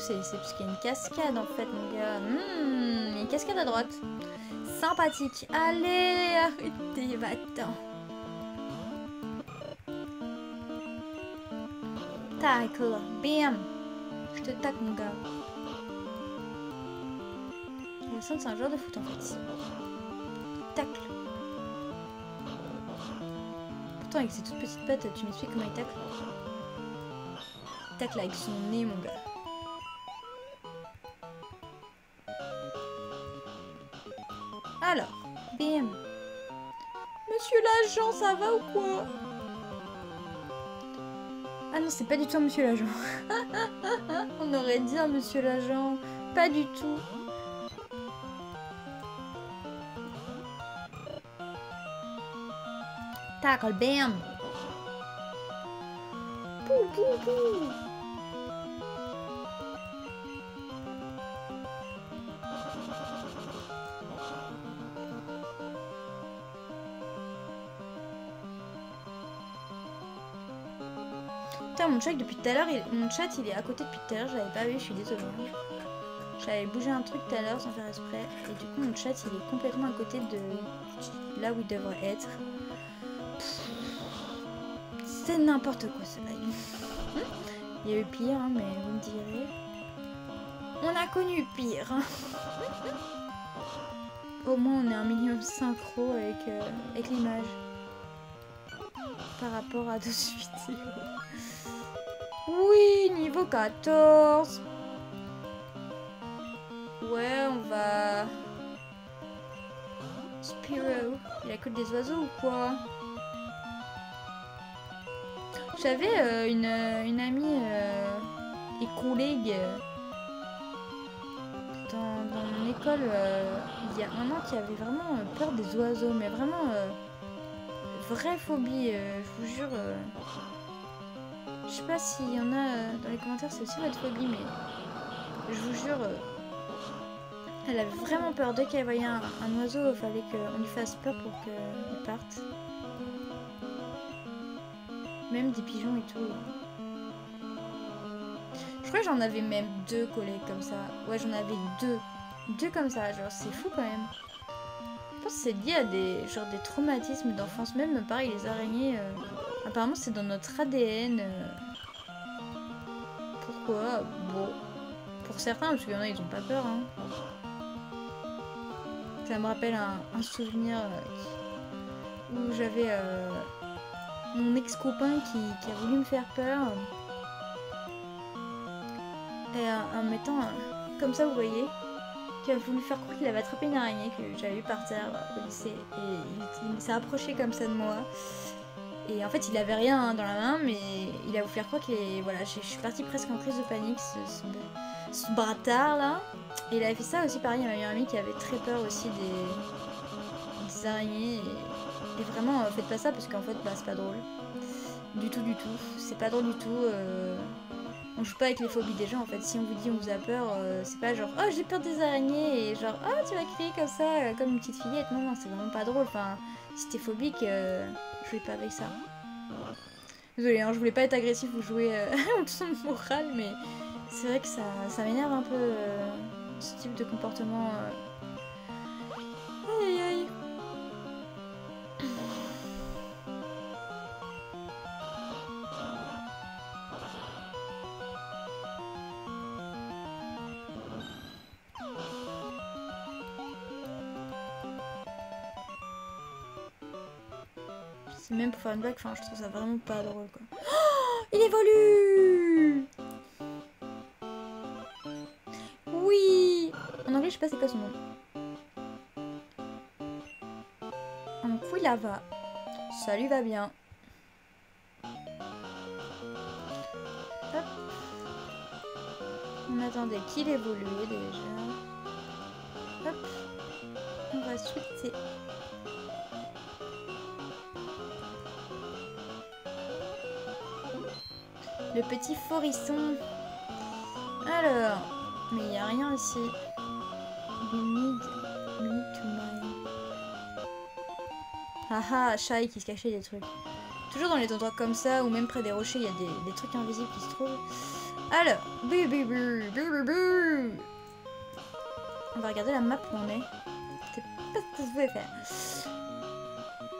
c'est parce qu'il y a une cascade en fait, mon gars. Hmm, une cascade à droite. Sympathique. Allez, arrêtez, va-t'en. Tacle. Bam. Je te tacle, mon gars. c'est un joueur de foot en fait. Tacle. Pourtant, avec ses toutes petites pattes, tu m'expliques comment il tacle Tacle avec son nez, mon gars. L'agent, ça va ou quoi? Ah non, c'est pas du tout un monsieur l'agent. [LAUGHS] On aurait dit un monsieur l'agent. Pas du tout. Tackle, bam. Pou, pou, pou. Mon chat depuis tout à l'heure, mon chat il est à côté depuis tout à l'heure, je l'avais pas vu, je suis désolée. J'avais bougé un truc tout à l'heure sans faire exprès, et du coup mon chat il est complètement à côté de là où il devrait être. C'est n'importe quoi ce live. Il y a eu pire, hein, mais vous me direz. On a connu pire. [LAUGHS] Au moins on est un minimum synchro avec, euh, avec l'image. Par rapport à [LAUGHS] d'autres vidéos. Oui, niveau 14. Ouais, on va... Spiro. Il a que des oiseaux ou quoi? J'avais euh, une, une, amie euh, et collègue euh, dans, dans, mon école il y a un an qui avait vraiment peur des oiseaux, mais vraiment vraie phobie, je vous jure. Je sais pas s'il y en a dans les commentaires, c'est aussi votre phobie, mais je vous jure, elle avait vraiment peur. Dès qu'elle voyait un, oiseau, il fallait qu'on lui fasse peur pour qu'il parte. Même des pigeons et tout. Je crois que j'en avais même deux collés comme ça. Ouais, j'en avais deux. Deux comme ça, genre c'est fou quand même. Je pense que c'est lié à des, genre, des traumatismes d'enfance. Même pareil, les araignées, euh, apparemment c'est dans notre ADN. Euh. Pourquoi? Bon. Pour certains, parce qu'il y en a, ils ont pas peur. Hein. Ça me rappelle un, souvenir euh, où j'avais mon ex-copain qui, a voulu me faire peur. Et en mettant comme ça, vous voyez, qui a voulu faire croire qu'il avait attrapé une araignée que j'avais eu par terre au lycée. Et il, s'est approché comme ça de moi. Et en fait, il avait rien dans la main, mais il a voulu faire croire que voilà, je suis partie presque en crise de panique, ce, ce, bâtard là. Et il avait fait ça aussi pareil, il y a un ami qui avait très peur aussi des, des araignées. Et, et vraiment, euh, faites pas ça parce qu'en fait, bah, c'est pas drôle. Du tout, du tout. C'est pas drôle du tout. Euh. On joue pas avec les phobies des gens en fait. Si on vous dit on vous a peur, euh, c'est pas genre oh j'ai peur des araignées et genre oh tu vas crier comme ça, comme une petite fillette. Non, non, c'est vraiment pas drôle. Enfin, si t'es phobique, je vais pas avec ça. Désolée, hein, je voulais pas être agressif ou jouer [LAUGHS] en dessous de moral, mais c'est vrai que ça, ça m'énerve un peu ce type de comportement. Aïe aïe aïe. C'est même pour faire une blague, je trouve ça vraiment pas drôle, quoi. Oh, il évolue Oui En anglais, je sais pas c'est quoi son nom. En va. Ça lui va bien. Hop. On attendait qu'il évolue déjà. Hop. On va switcher. Le petit forisson. Alors, mais il n'y a rien ici. We need, to mine. Haha, Shai qui se cachait des trucs. Toujours dans les endroits comme ça, ou même près des rochers, il y a des, trucs invisibles qui se trouvent. Alors, bu, bu, bu, On va regarder la map où on est. C'est pas ce que je voulais faire.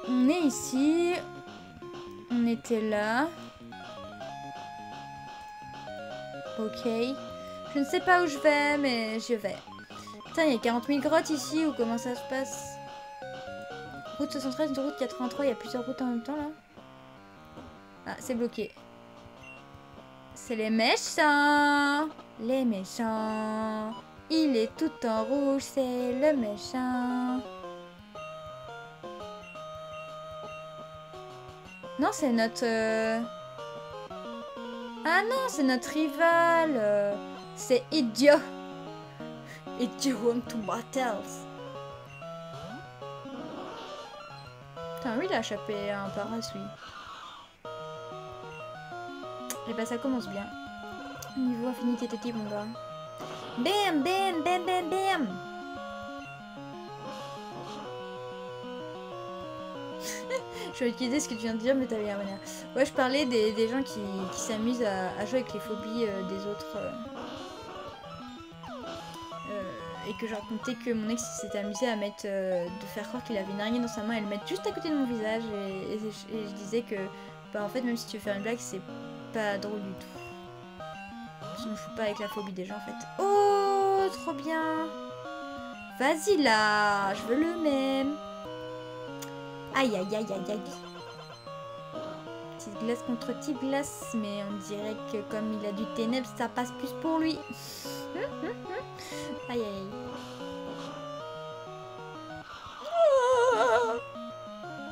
On est ici. On était là. Ok. Je ne sais pas où je vais, mais je vais. Putain, il y a 40 000 grottes ici, ou comment ça se passe? Route 73, route 83, il y a plusieurs routes en même temps, là. Ah, c'est bloqué. C'est les méchants Les méchants Il est tout en rouge, c'est le méchant Non, c'est notre... Euh, ah non, c'est notre rival. C'est idiot. Idiot to battles. Putain, oui, il a échappé à un paras, oui. Et bah ça commence bien. Niveau infinité tété, mon gars? Bam, bam, bam, bam, bam je vais utiliser ce que tu viens de dire, mais t'avais l'air manière. Ouais, je parlais des, des gens qui, qui s'amusent à, jouer avec les phobies euh, des autres. Euh, euh, et que je racontais que mon ex s'était amusé à mettre, de faire croire qu'il avait une araignée dans sa main et le mettre juste à côté de mon visage. Et, je disais que, bah en fait, même si tu veux faire une blague, c'est pas drôle du tout. Je me fous pas avec la phobie des gens en fait. Oh, trop bien Vas-y là, je veux le même. Aïe, aïe, aïe, aïe, aïe. Petite glace contre petite glace, mais on dirait que comme il a du ténèbre, ça passe plus pour lui. [LAUGHS] aïe, aïe.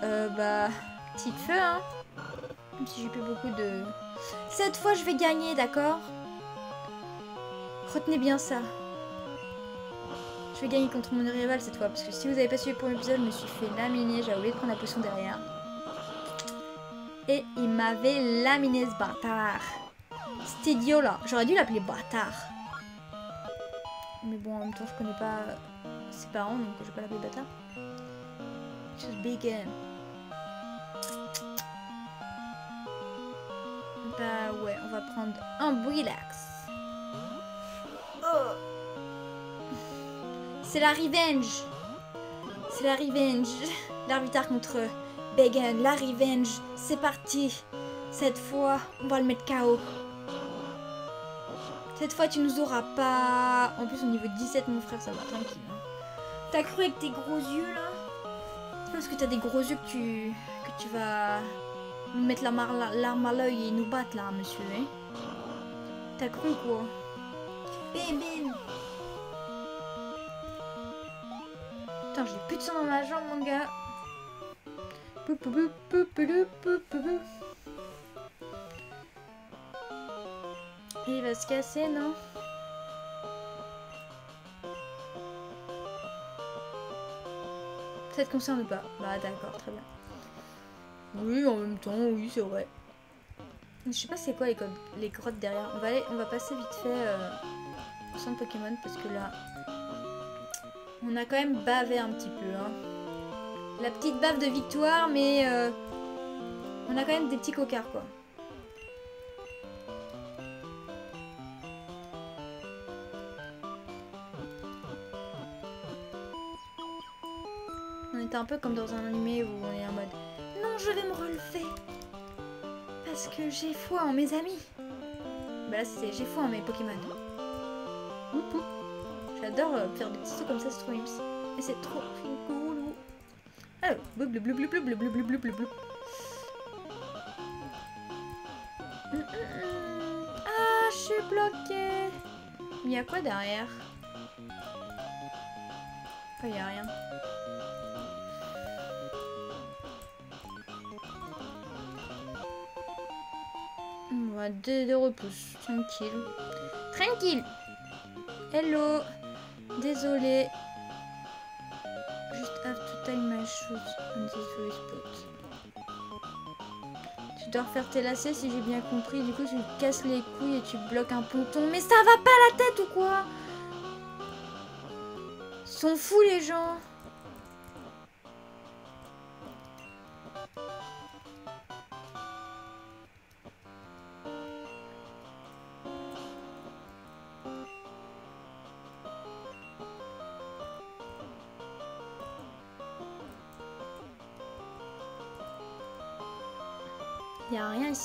Euh, bah, petite feu, hein. Même si j'ai plus beaucoup de... Cette fois, je vais gagner, d'accord? Retenez bien ça. Je vais gagner contre mon rival cette fois, parce que si vous avez pas suivi pour l'épisode, je me suis fait laminer, j'ai oublié de prendre la potion derrière. Et il m'avait laminé ce bâtard. Cet idiot là, j'aurais dû l'appeler bâtard. Mais bon, en même temps, je connais pas ses parents, donc je vais pas l'appeler bâtard. Just begin. Bah ouais, on va prendre un relax. Oh. C'est la revenge. C'est la revenge. L'arbitre contre Began. La revenge. C'est parti. Cette fois, on va le mettre KO. Cette fois, tu nous auras pas... En plus, au niveau 17, mon frère, ça va tranquille. Hein. T'as cru avec tes gros yeux, là? Parce que t'as des gros yeux que tu... que tu vas... nous mettre l'arme à l'œil et nous battre, là, monsieur, hein T'as cru, quoi? Bim, j'ai plus de sang dans ma jambe, mon gars. Il va se casser, non? Ça te concerne pas Bah d'accord, très bien. Oui, en même temps, oui, c'est vrai. Je sais pas c'est quoi les, les grottes derrière. On va, aller, on va passer vite fait euh, au centre Pokémon parce que là, on a quand même bavé un petit peu. Hein. La petite bave de victoire, mais euh, on a quand même des petits cocards, quoi. On était un peu comme dans un animé où on est en mode Non, je vais me relever Parce que j'ai foi en mes amis Bah là, c'est j'ai foi en mes Pokémon. J'adore euh, faire des petits sauts comme ça, c'est trop mimes. Et c'est trop cool. Alors, blub mm, mm, mm. Ah, je suis bloquée. Il y a quoi derrière? Ah, il y a rien. On va des, repousse, tranquille. Tranquille Hello Désolé. Just have to tie my shoes on this very spot. Tu dois refaire tes lacets si j'ai bien compris. Du coup, tu casses les couilles et tu bloques un ponton. Mais ça va pas la tête ou quoi? Sont fous les gens.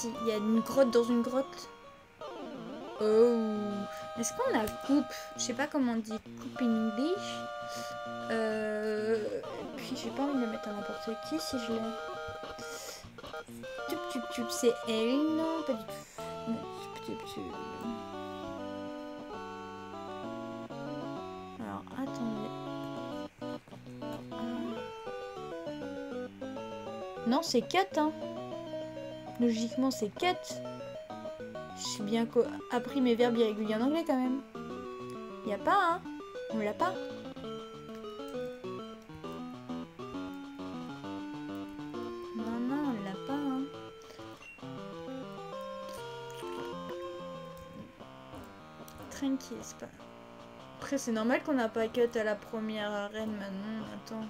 Il y a une grotte dans une grotte. Oh. Est-ce qu'on a coupe? Je sais pas comment on dit coupe in English. Euh... Puis j'ai pas envie de le mettre à n'importe qui si je l'ai. Tup tup tup, c'est elle Non, pas du tout. Tup, tup, tup. Alors, attendez. Non, c'est 4, hein. Logiquement, c'est cut. Suis bien appris mes verbes irréguliers en anglais quand même. Y a pas, hein On l'a pas. Non, non, on l'a pas, hein. Tranquille, c'est pas... Après, c'est normal qu'on n'a pas cut à la première arène maintenant. Attends.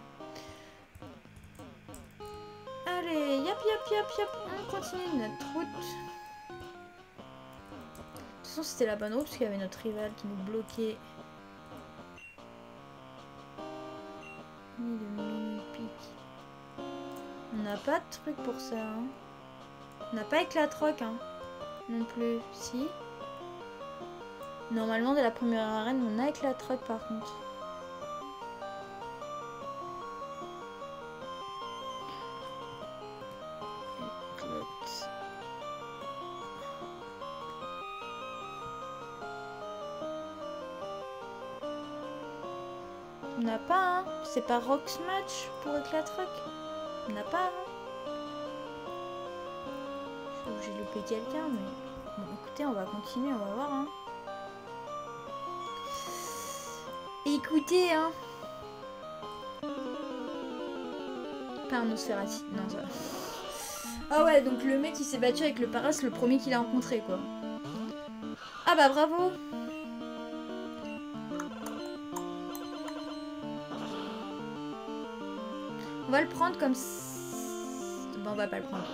Allez, on continue notre route. De toute façon, c'était la bonne route parce qu'il y avait notre rival qui nous bloquait. On n'a pas de truc pour ça. hein. On n'a pas éclatroc, hein. Non plus. Si. Normalement, dès la première arène, on a éclatroc par contre. C'est pas Rock Smash pour Éclatroc On n'a pas, que j'ai loupé quelqu'un, mais... Bon, écoutez, on va continuer, on va voir, hein. Écoutez, hein Pas un Nosferatu, non, ça. Ah ouais, donc le mec qui s'est battu avec le Paras, le premier qu'il a rencontré, quoi. Ah bah bravo va le prendre comme... Bon, on va pas le prendre.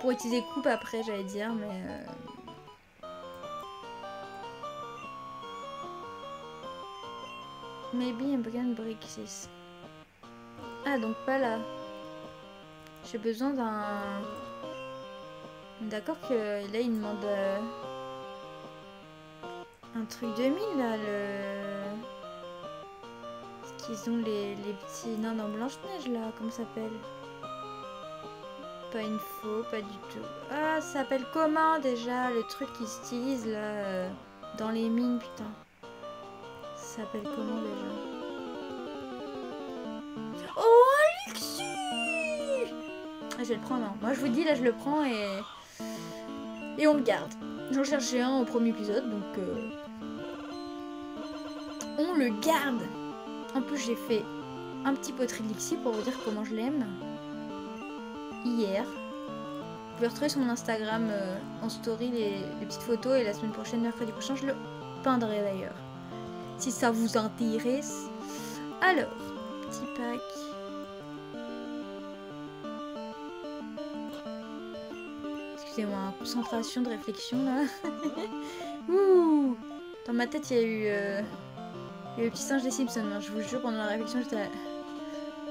Pour utiliser coupe après, j'allais dire, mais... euh, Maybe I'm gonna break this. Ah, donc pas là. J'ai besoin d'un... D'accord que là, il demande... euh, Un truc de mille, là, le... Qu'ils ont les, petits nains dans Blanche-Neige, là, comment ça s'appelle? Pas une faux, pas du tout. Ah, ça s'appelle comment, déjà, le truc qui s'utilise, là, euh, dans les mines, putain. Ça s'appelle comment, déjà? Oh, Alexis Ah, Je vais le prendre, hein. Moi, je vous dis, là, je le prends et... Et on le garde. J'en cherchais un au premier épisode, donc... euh, On le garde En plus, j'ai fait un petit poterie de Lixi pour vous dire comment je l'aime. Hier. Vous pouvez retrouver sur mon Instagram euh, en story les, petites photos et la semaine prochaine, mercredi prochain, je le peindrai d'ailleurs. Si ça vous intéresse. Alors, petit pack. Excusez-moi, concentration de réflexion là. [LAUGHS] Ouh Dans ma tête, il y a eu, euh, eu le petit singe des Simpsons. hein. Je vous jure, pendant la réflexion, j'étais.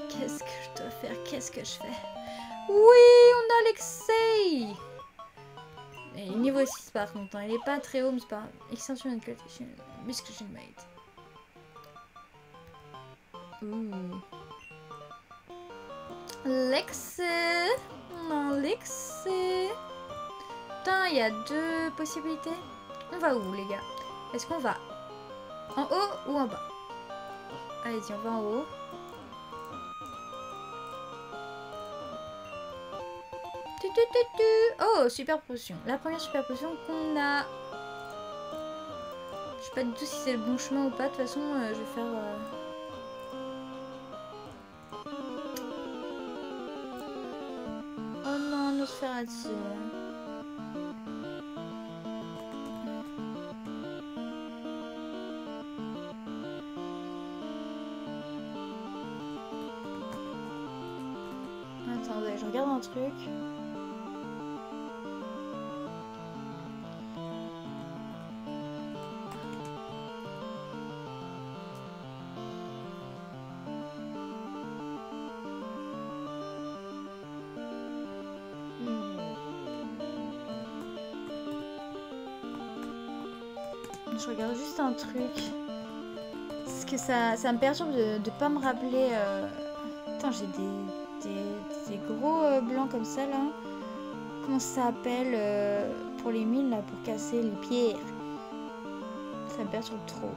Qu'est-ce que je dois faire Qu'est-ce que je fais? Oui, on a Alexei Et niveau 6 par contre, hein. il est pas très haut, mais c'est pas. Extension and collection, discussion made. Ouh. Alexei dans l'excès. Putain, il y a deux possibilités. On va où, les gars? Est-ce qu'on va en haut ou en bas? Allez-y, on va en haut. Oh, super potion. La première super potion qu'on a. Je sais pas du tout si c'est le bon chemin ou pas. De toute façon, euh, je vais faire... Euh, oh non, Nosferatu. Truc. je regarde juste un truc. Parce que ça, ça me perturbe de ne pas me rappeler... Euh... Attends, j'ai des, gros euh, blancs comme ça, là. Comment ça s'appelle euh, pour les mines, là, pour casser les pierres? Ça me perturbe trop.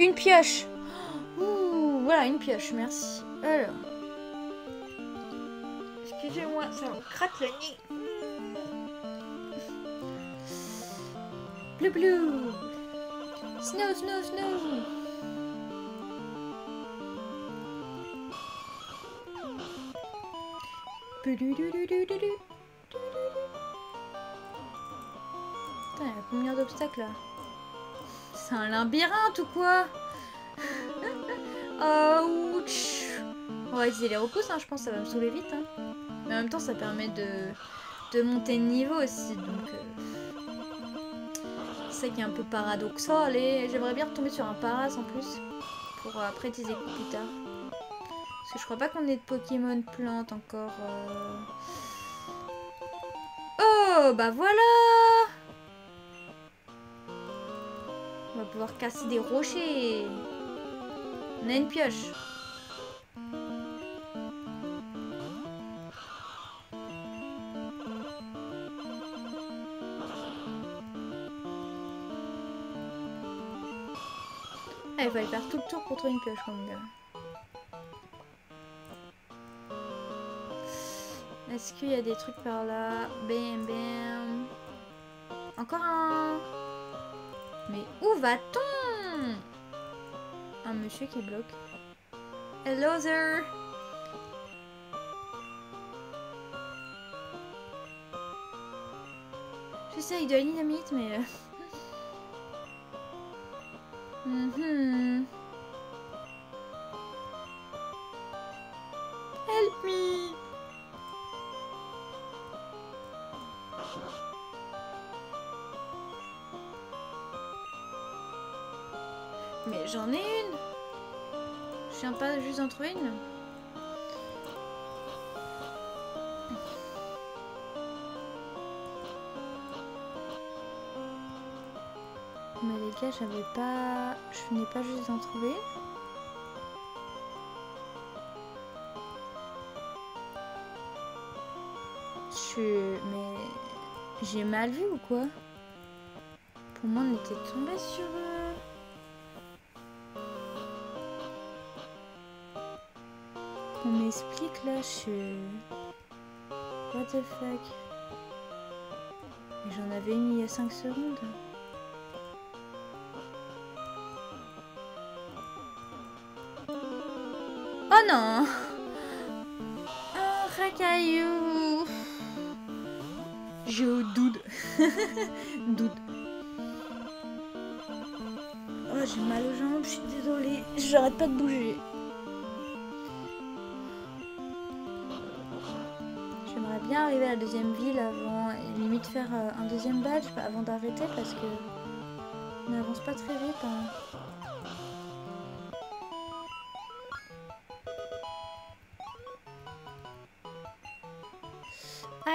Une pioche voilà, une pioche, merci. Alors. Excusez-moi, ça me craque le nez. Bleu bleu. Snow, snow, snow. Il y a combien d'obstacles là? C'est un labyrinthe ou quoi? [LAUGHS] Ouch On va utiliser les repousses, hein, je pense que ça va me saouler vite. Hein. Mais en même temps, ça permet de, de monter de niveau aussi. Donc, euh, ça qui est un peu paradoxal. Et j'aimerais bien retomber sur un paras en plus. Pour euh, après utiliser plus tard. Parce que je crois pas qu'on ait de Pokémon plantes encore. Euh. Oh, bah voilà On va pouvoir casser des rochers. On a une pioche. Ah, il fallait faire tout le tour pour trouver une pioche, comme gars. Est-ce qu'il y a des trucs par là? Bam, bam. Encore un... Mais où va-t-on? Un monsieur qui bloque. Hello there J'essaye de la dynamite, mais... mm -hmm. Help me. Mais j'en ai une. Je viens pas juste d'en trouver une J'avais pas... Je venais pas juste d'en trouver Je... Mais... J'ai mal vu ou quoi? Pour moi, on était tombé sur... eux. On m'explique là, je... What the fuck? J'en avais une il y a 5 secondes. Oh non Un racaillou Je doute. [LAUGHS] doute. Oh, j'ai mal aux jambes, je suis désolée. J'arrête pas de bouger. arriver à la deuxième ville avant, limite faire euh, un deuxième badge avant d'arrêter parce que on n'avance pas très vite. Hein.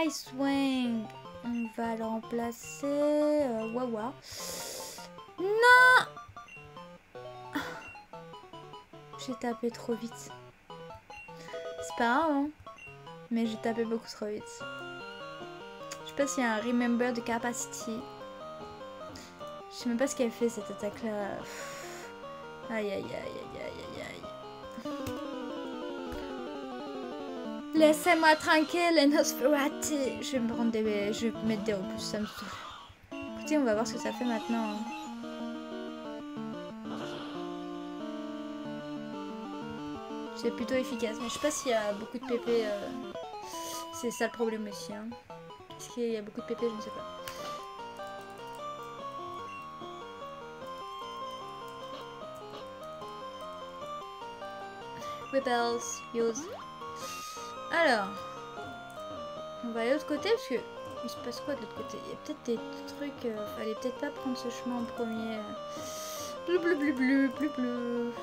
Ice Wing On va le remplacer. Euh, Wawa. Non [SIGHS] J'ai tapé trop vite. C'est pas grave, hein mais j'ai tapé beaucoup trop vite. Je sais pas s'il y a un Remember de Capacity. Je sais même pas ce qu'elle fait cette attaque là. Aïe aïe aïe aïe aïe aïe Laissez-moi tranquille, Nosferatu. Je vais me prendre des. Je vais mettre des repouses, ça me. Écoutez, on va voir ce que ça fait maintenant. Hein. C'est plutôt efficace, mais je sais pas s'il y a beaucoup de PP. Euh... C'est ça le problème aussi. Hein. Est-ce qu'il y a beaucoup de PP Je ne sais pas. Rebels, use. Alors, on va aller de l'autre côté parce que il se passe quoi de l'autre côté? Il y a peut-être des trucs. Euh, fallait peut-être pas prendre ce chemin en premier. Bleu bleu bleu bleu bleu bleu.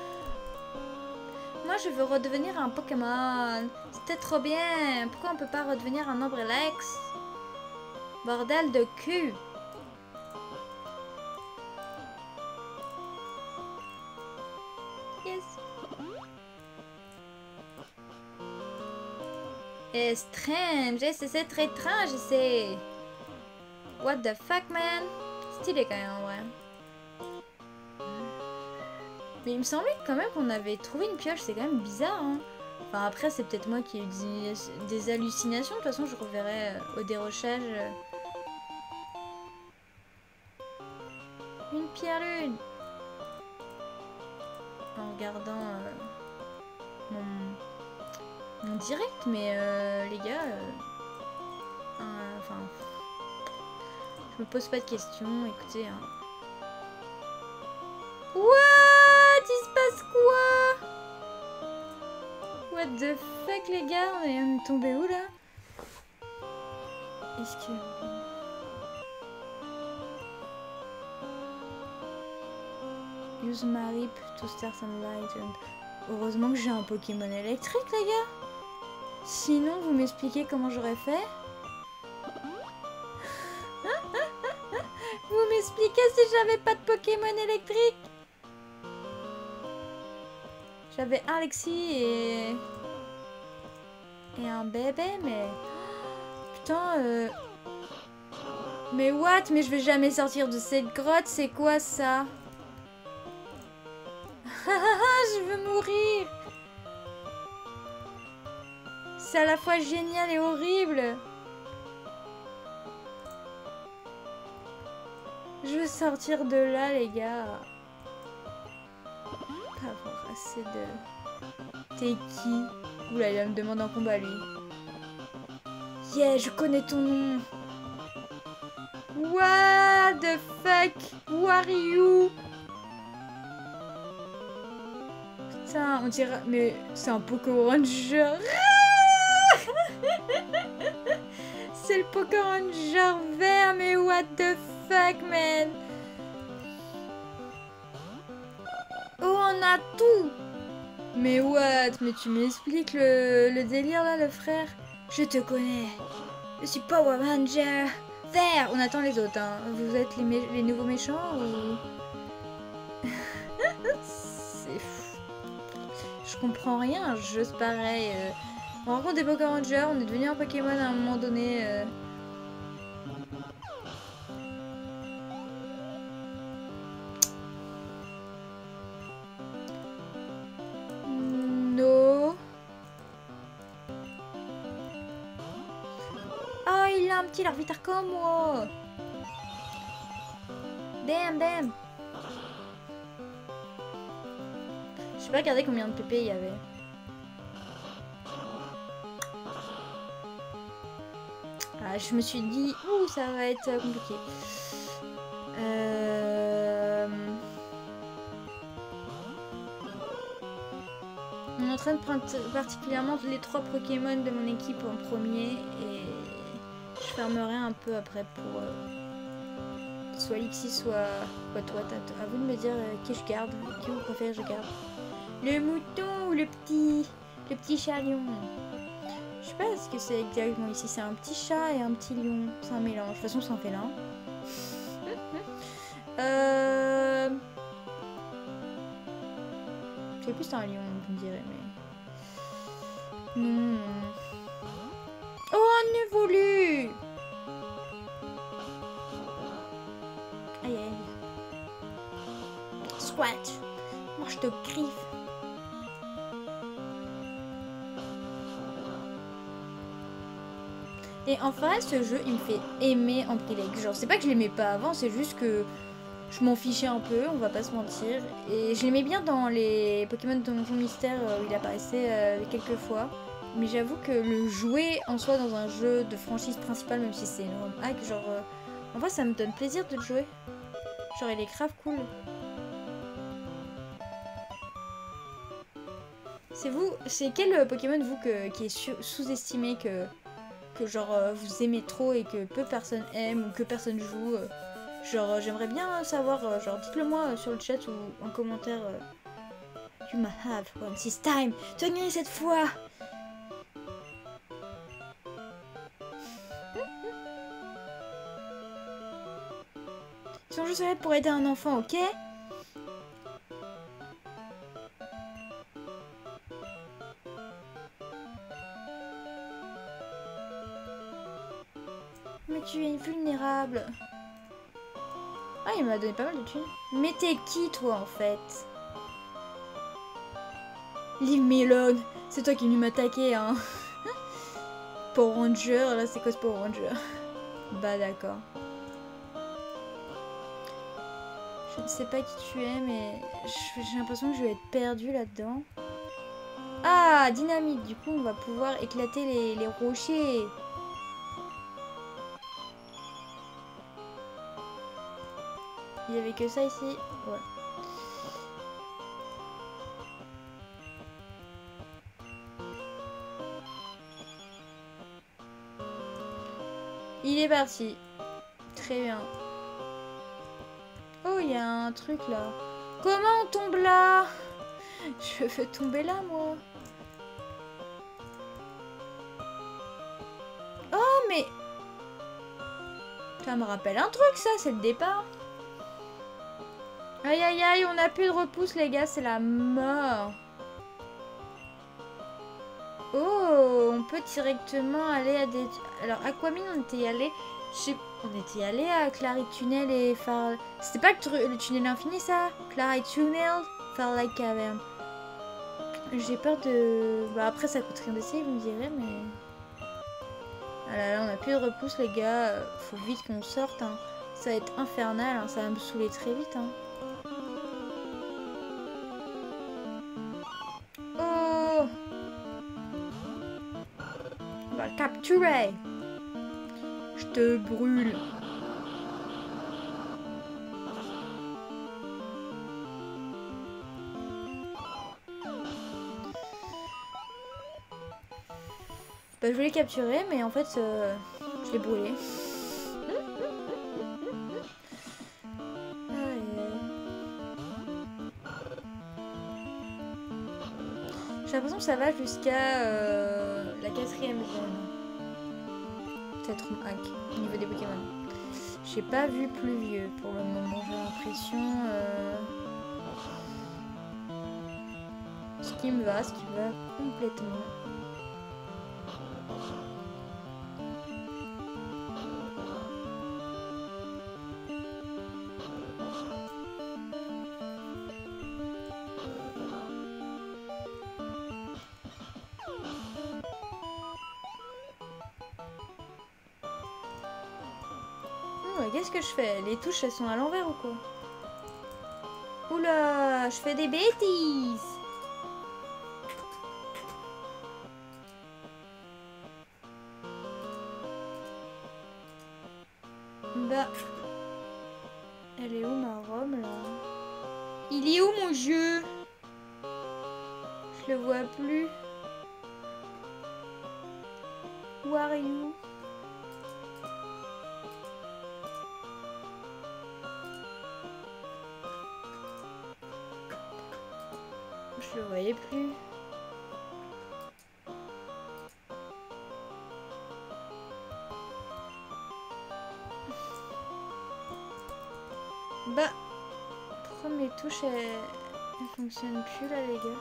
Moi, je veux redevenir un Pokémon. C'était trop bien. Pourquoi on peut pas redevenir un Ombrelex Bordel de cul. Strange. C'est très étrange, c'est... What the fuck, man? Stylé quand même, en vrai. Mais il me semblait quand même qu'on avait trouvé une pioche, c'est quand même bizarre. Hein. Enfin après c'est peut-être moi qui ai eu des, hallucinations, de toute façon je reverrai euh, au dérochage. Euh. Une pierre lune En regardant euh, mon, direct, mais les gars, enfin, je me pose pas de questions, écoutez. Hein. il se passe quoi? What the fuck les gars? On est tombé où là? Est-ce que... Use Marie to start some light Heureusement que j'ai un Pokémon électrique les gars Sinon vous m'expliquez comment j'aurais fait Vous m'expliquez si j'avais pas de Pokémon électrique j'avais Alexis et... Et un bébé, mais... Putain, euh... Mais what? Mais je vais jamais sortir de cette grotte, c'est quoi ça? [LAUGHS] Je veux mourir C'est à la fois génial et horrible Je veux sortir de là, les gars avoir assez de... T'es qui? Oula, il va me demander en combat, lui. Yeah, je connais ton nom. What the fuck? Who are you? Putain, on dirait... Mais c'est un Poké Ranger. C'est le Poké Ranger vert, mais what the fuck, man? On a tout Mais what? Mais tu m'expliques le, délire là, le frère? Je te connais. Je suis Power Ranger. Vert On attend les autres, hein. Vous êtes les, nouveaux méchants ou... [LAUGHS] C'est fou. Je comprends rien, juste pareil. Euh. On rencontre des Poké Rangers, on est devenu un Pokémon à un moment donné. Euh. petit l'arbitre comme moi. Bam, bam. Je pas regardé combien de PP il y avait. Je me suis dit, ouh, ça va être compliqué. Euh... On est en train de prendre particulièrement les trois Pokémon de mon équipe en premier et je fermerai un peu après pour euh, soit Lixi, soit, toi. À vous de me dire euh, qui je garde, qui vous préférez je garde. Le mouton ou le petit, le petit chalion Je sais pas ce que c'est exactement ici. C'est un petit chat et un petit lion. C'est un mélange. De toute façon, c'est un félin. euh... Je sais plus c'est un lion, je me dirais, mais... Non. Et enfin, ce jeu, il me fait aimer Amprilek. Genre, c'est pas que je l'aimais pas avant, c'est juste que je m'en fichais un peu, on va pas se mentir. Et je l'aimais bien dans les Pokémon Donjon Mystère euh, où il apparaissait euh, quelques fois. Mais j'avoue que le jouer en soi dans un jeu de franchise principale, même si c'est une hack, genre... euh, en vrai, ça me donne plaisir de le jouer. Genre, il est grave cool. C'est vous, c'est quel Pokémon vous que, qui est sous-estimé que, que genre euh, vous aimez trop et que peu personne aime ou que personne joue euh, Genre euh, j'aimerais bien savoir, genre dites-le moi sur le chat ou en commentaire. You might have one this time. Tenez cette fois. Son jeu serait pour aider un enfant, ok? Tu es vulnérable. Ah, il m'a donné pas mal de thunes. Mais t'es qui, toi, en fait? Leave me alone. C'est toi qui es venu m'attaquer, hein. [LAUGHS] Power Ranger, là, c'est quoi ce Power Ranger? Bah, d'accord. Je ne sais pas qui tu es, mais j'ai l'impression que je vais être perdue là-dedans. Ah, dynamite. Du coup, on va pouvoir éclater les rochers. Il y avait que ça ici. Ouais. Il est parti. Très bien. Oh, il y a un truc là. Comment on tombe là? [LAUGHS] Je veux tomber là, moi. Oh, mais... Ça me rappelle un truc, ça, c'est le départ. Aïe, aïe, aïe, on a plus de repousse, les gars, c'est la mort. Oh, on peut directement aller à des... Alors, Aquamine, on était allé... On était allé à Clary Tunnel et Far... C'était pas le, tunnel infini, ça? Clary Tunnel, Farlight Cavern. J'ai peur de... Bah, après, ça coûte rien d'essayer, vous me direz, mais... Ah là là, on a plus de repousse, les gars. Faut vite qu'on sorte, hein. Ça va être infernal, hein. ça va me saouler très vite, hein. Capturer Je te brûle Bah, je voulais capturer, mais en fait, euh, je l'ai brûlé. J'ai l'impression que ça va jusqu'à euh, la quatrième zone. Peut-être hack au niveau des Pokémon. J'ai pas vu plus vieux pour le moment, j'ai l'impression. euh, Ce qui me va, ce qui me va complètement. Les touches, elles sont à l'envers ou quoi? Oula, je fais des bêtises elles fonctionnent plus là, les gars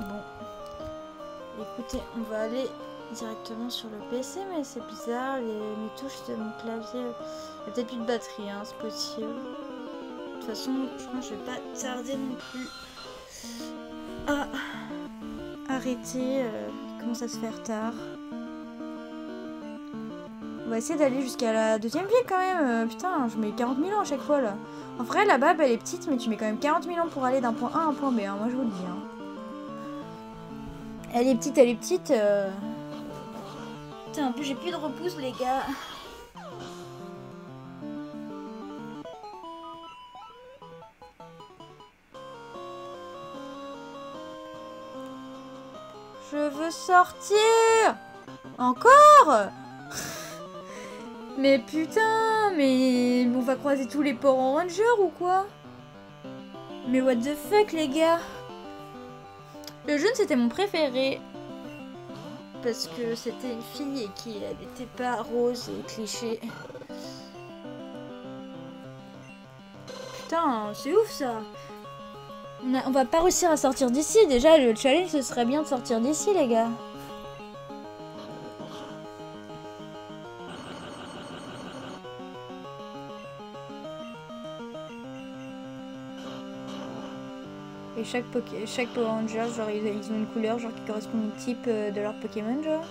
Bon. Écoutez, on va aller directement sur le PC, mais c'est bizarre, les, touches de mon clavier. Il y a peut-être plus de batterie, hein, c'est possible. De toute façon, je pense que je vais pas tarder non plus à arrêter. Euh, il commence à se faire tard. On va essayer d'aller jusqu'à la deuxième ville quand même. Euh, putain, je mets 40 000 ans à chaque fois là. En vrai, la bab elle est petite, mais tu mets quand même 40 000 ans pour aller d'un point A à un point B. Hein, moi je vous le dis. Hein. Elle est petite, elle est petite. Euh... Putain, en plus j'ai plus de repousse les gars. Je veux sortir Encore Mais putain, mais on va croiser tous les ports en ranger ou quoi? Mais what the fuck les gars? Le jaune c'était mon préféré. Parce que c'était une fille et qui n'était pas rose et cliché. Putain, c'est ouf ça on, on va pas réussir à sortir d'ici. Déjà, le challenge, ce serait bien de sortir d'ici, les gars. Et chaque, Poké chaque Power Ranger, genre, ils, ont une couleur genre qui correspond au type euh, de leur Pokémon, genre.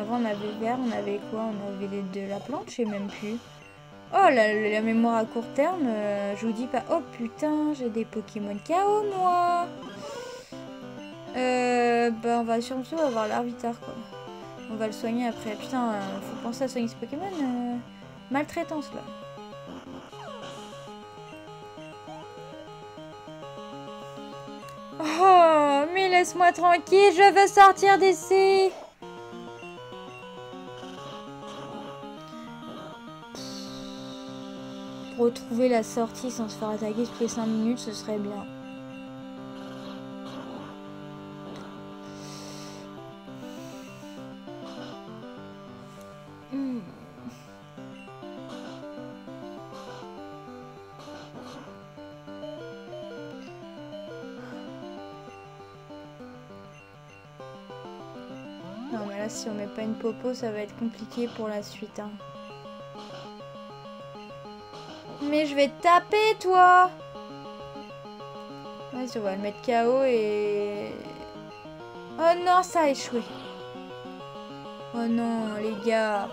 Avant, on avait vert, on avait quoi? On avait de la plante, je sais même plus. Oh, la, mémoire à court terme, euh, je vous dis pas... Oh putain, j'ai des Pokémon KO, moi euh, Bah, on va surtout avoir l'Arvitar, quoi. On va le soigner après. Putain, euh, faut penser à soigner ce Pokémon. Euh, maltraitance, là. Oh, mais laisse-moi tranquille, je veux sortir d'ici retrouver la sortie sans se faire attaquer toutes les 5 minutes, ce serait bien. Si on met pas une popo ça va être compliqué pour la suite. Hein. Mais je vais te taper, toi Vas-y, on va le mettre KO et... Oh non, ça a échoué. Oh non, les gars.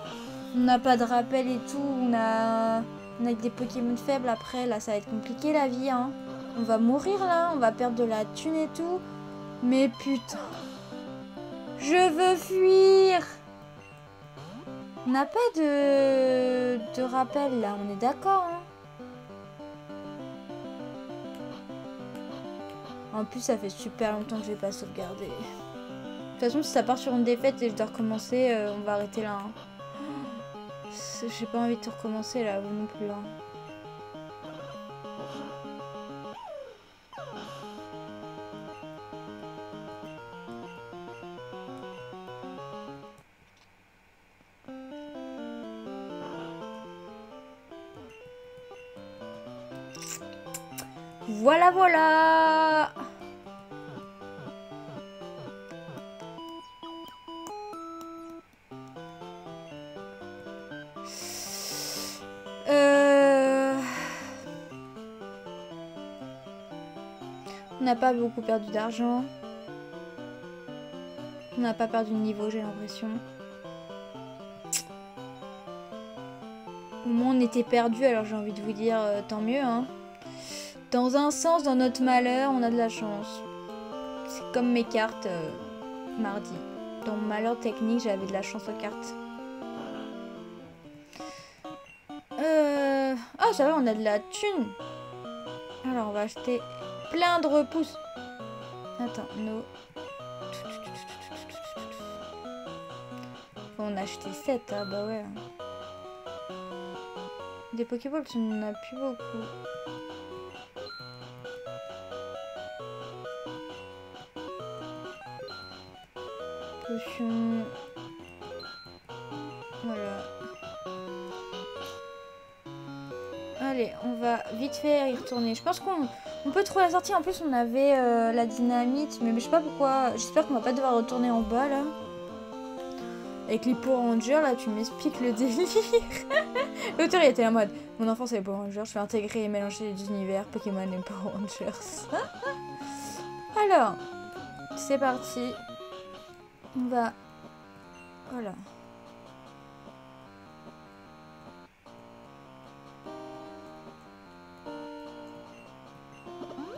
On n'a pas de rappel et tout. On a... On a des Pokémon faibles après. Là, ça va être compliqué, la vie. Hein. On va mourir, là. On va perdre de la thune et tout. Mais putain. Je veux fuir. On n'a pas de... rappel, là. On est d'accord, hein. En plus, ça fait super longtemps que je vais pas sauvegarder. De toute façon, si ça part sur une défaite et je dois recommencer, euh, on va arrêter là. Hein. J'ai pas envie de recommencer là, vous non plus. Hein. Voilà, voilà euh... On n'a pas beaucoup perdu d'argent. On n'a pas perdu de niveau, j'ai l'impression. Au moins on était perdu, alors j'ai envie de vous dire euh, tant mieux. Hein. Dans un sens, dans notre malheur, on a de la chance. C'est comme mes cartes euh, mardi. Dans mon malheur technique, j'avais de la chance aux cartes. Euh... Ah, ça va, on a de la thune. Alors, on va acheter plein de repousses. Attends, no. On a acheté 7, ah bah ouais. Des Pokéballs, on en a plus beaucoup. Voilà. Allez, on va vite faire y retourner. Je pense qu'on peut trouver la sortie. En plus, on avait euh, la dynamite. Mais, je sais pas pourquoi. J'espère qu'on va pas devoir retourner en bas, là. Avec les Power Rangers, là, tu m'expliques le délire. [LAUGHS] L'auteur, il était en mode... Mon enfant, c'est les Power Rangers. Je vais intégrer et mélanger les univers Pokémon et Power Rangers. [LAUGHS] Alors, c'est parti. On va. Voilà.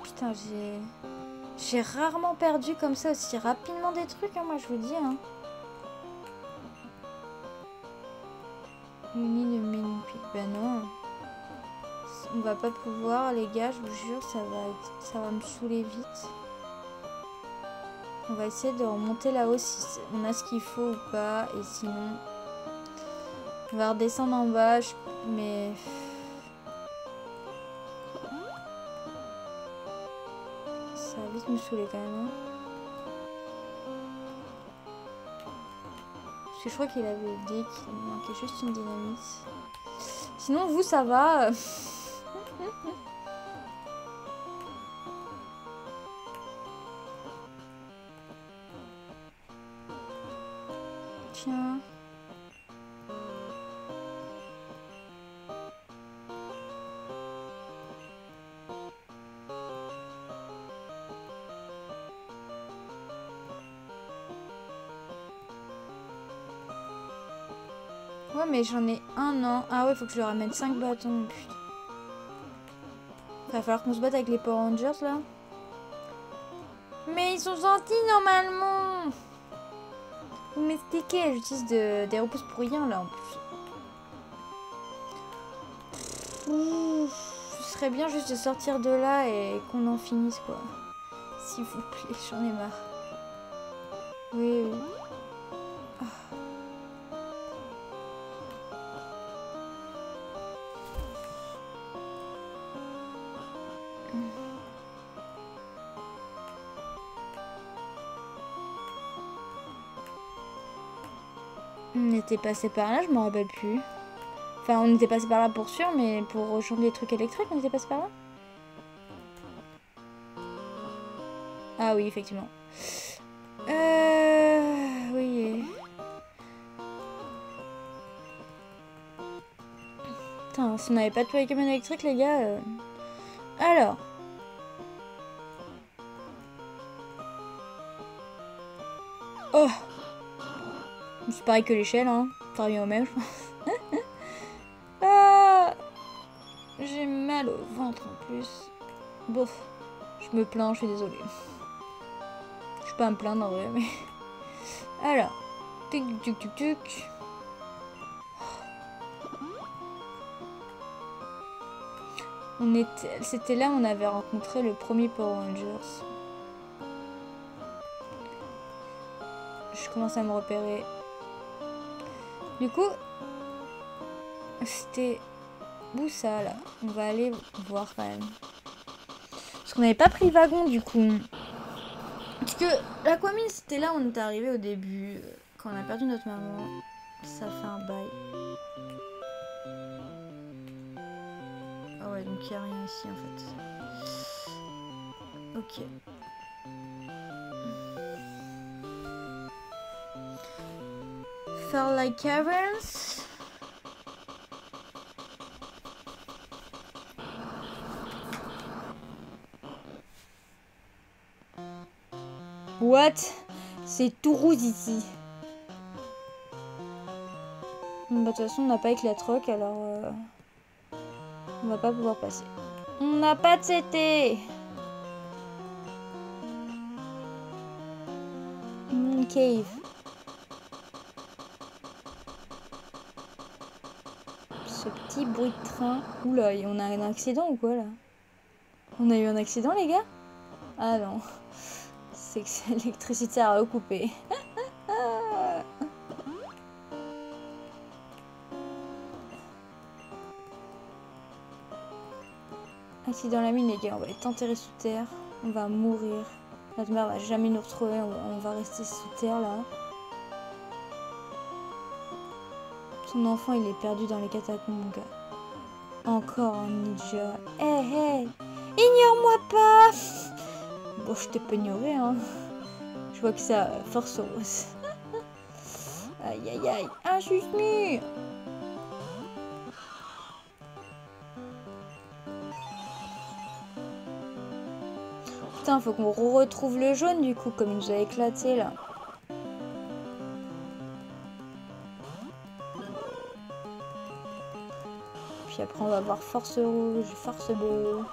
Putain, j'ai... J'ai rarement perdu comme ça aussi rapidement des trucs, hein, moi je vous dis. Hein. Uni de Minpic, ben non. On va pas pouvoir, les gars, je vous jure, ça va, ça va me saouler vite. On va essayer de remonter là-haut si on a ce qu'il faut ou pas. Et sinon, on va redescendre en bas, mais... me saouler quand même. Hein. Parce que je crois qu'il avait dit qu'il manquait juste une dynamite. Sinon, vous, ça va. [LAUGHS] Ouais, mais j'en ai un an. Ah ouais, faut que je lui ramène 5 bâtons. Putain. Va falloir qu'on se batte avec les Power Rangers là. Mais ils sont gentils normalement. Vous m'expliquez, j'utilise de, des repousses pour rien là en plus. ce serait bien juste de sortir de là et qu'on en finisse quoi. S'il vous plaît, j'en ai marre. Oui, oui. Était passé par là, je m'en rappelle plus. Enfin, on était passé par là pour sûr, mais pour rejoindre les trucs électriques, on était passé par là Ah oui, effectivement. Euh... Oui. Putain, si on n'avait pas de Pokémon électrique, les gars... Euh. Alors... pareil que l'échelle, hein. Ça revient au même, je pense. J'ai mal au ventre en plus. Bof. Je me plains, je suis désolée. Je suis pas à me plaindre en vrai, mais... [LAUGHS] Alors. Tic, tic, tic, tic. C'était là où on avait rencontré le premier Power Rangers. Je commence à me repérer. Du coup, c'était où ça là? On va aller voir quand même. Parce qu'on n'avait pas pris le wagon du coup. Parce que l'aquamine c'était là où on était arrivé au début. Quand on a perdu notre maman. Ça fait un bail. Ah ouais, donc il n'y a rien ici en fait. Ok. Like Caverns. What? C'est tout rouge ici. Bah, de toute façon, on n'a pas avec la troc, alors euh, on va pas pouvoir passer. On n'a pas de CT. cave. Bruit de train. Oula, on a un accident ou quoi là? On a eu un accident les gars? Ah non. [LAUGHS] C'est que l'électricité a recoupé. [LAUGHS] Ici dans la mine les gars, on va être enterré sous terre. On va mourir. Notre mère va jamais nous retrouver, on va rester sous terre là. Son enfant, il est perdu dans les catacombes. Encore un ninja. Hé, hé Ignore-moi pas Bon, je t'ai pas ignoré, hein. Je vois que ça force rose. aïe, aïe, aïe. Un juste Putain, faut qu'on retrouve le jaune, du coup, comme il nous a éclaté, là. On va voir force rouge, force bleue.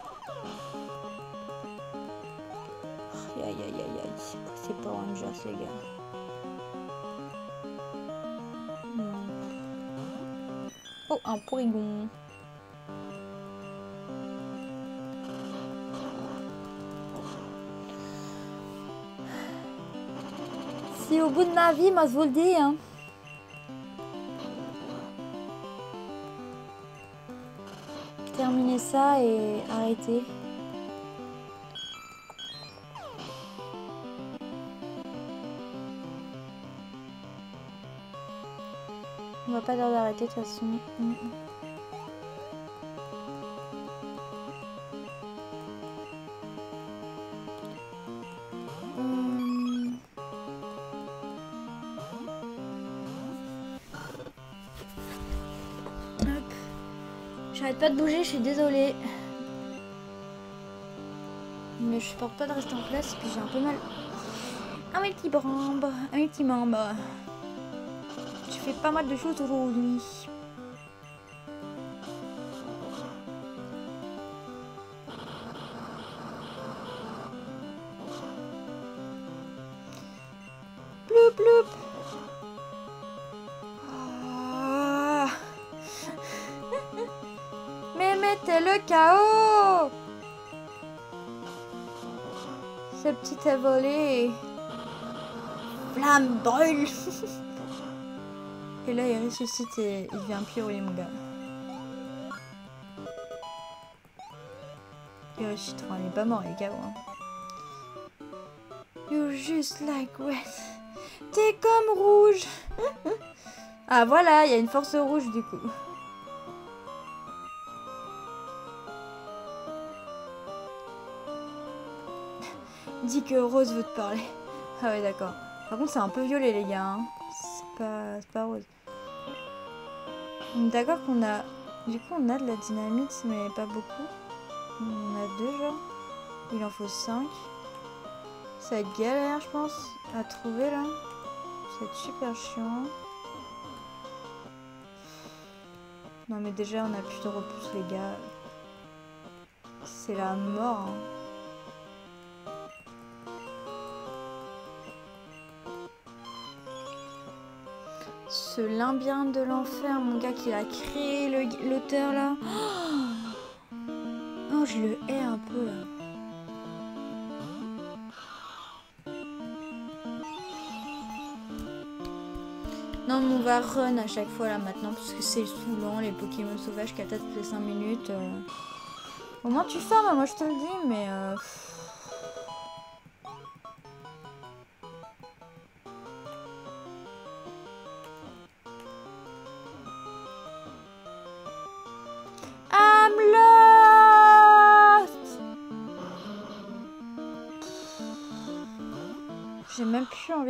Aïe, aïe, aïe, aïe. C'est pas Rangers, les gars. Hmm. Oh, un porygon. C'est au bout de ma vie, moi, je vous le dis, hein. Et arrêter. On va pas d'arrêter de toute façon. Pas de bouger, je suis désolée. Mais je supporte pas de rester en place puis j'ai un peu mal. Un petit brambe, un petit membre. Je fais pas mal de choses aujourd'hui. Volé. Flamme brûle Et là, il ressuscite et il devient mon gars. Il ressuscite, il est pas mort, les gars. Hein. You're just like red. T'es comme rouge Ah voilà, il y a une force rouge du coup. Que Rose veut te parler. Ah ouais, d'accord. Par contre, c'est un peu violet, les gars. Hein. C'est pas, pas Rose. D'accord qu'on a... Du coup, on a de la dynamite, mais pas beaucoup. On a deux, genre. Il en faut cinq. Ça va être galère, je pense, à trouver, là. Ça va être super chiant. Non, mais déjà, on a plus de repousse, les gars. C'est la mort, hein. Ce labyrinthe de l'enfer, mon gars, qui a créé l'auteur là. Oh, je le hais un peu là. Non, mais on va run à chaque fois là maintenant parce que c'est saoulant les Pokémon sauvages qui attaquent toutes les 5 minutes. Euh. Au moins tu fermes, moi je te le dis, mais. Euh...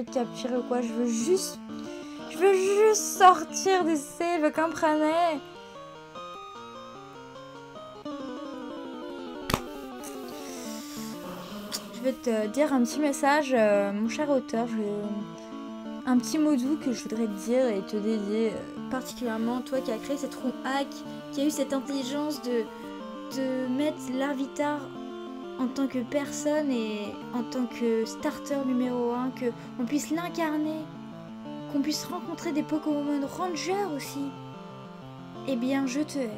de capturer ou quoi. Je veux juste... Je veux juste sortir des saves, comprenez? Je vais te dire un petit message, euh, mon cher auteur. Un petit mot doux que je voudrais te dire et te dédier euh, particulièrement toi qui as créé cette roue hack, qui a eu cette intelligence de, de mettre l'Arvitar en tant que personne et en tant que starter numéro 1, qu'on puisse l'incarner, qu'on puisse rencontrer des Pokémon Rangers aussi. Eh bien, je te hais.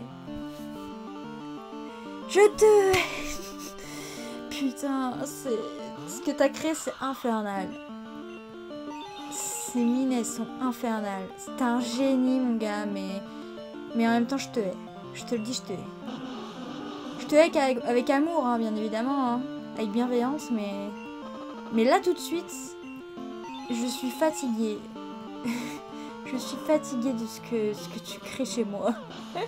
Je te hais [LAUGHS] Putain. Ce que t'as créé, c'est infernal. Ces mines, sont infernales. C'est un génie, mon gars, mais... Mais en même temps, je te hais. Je te le dis, je te hais je te hais avec, amour, hein, bien évidemment, hein. avec bienveillance, mais... Mais là, tout de suite, je suis fatiguée. [LAUGHS] je suis fatiguée de ce que, ce que tu crées chez moi. [LAUGHS]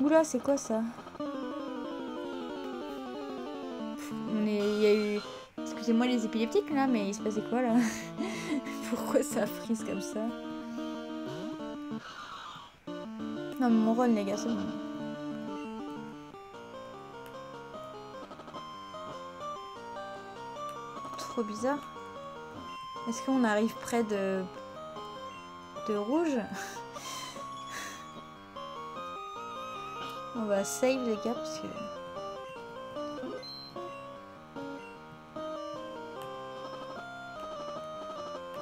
Oula, c'est quoi ça? Il y a eu... Excusez-moi les épileptiques là, mais il se passait quoi là? [LAUGHS] Pourquoi ça frise comme ça? Mon rôle, les gars, c'est bon. Trop bizarre. Est-ce qu'on arrive près de... de rouge? [LAUGHS] On va save les gars parce que...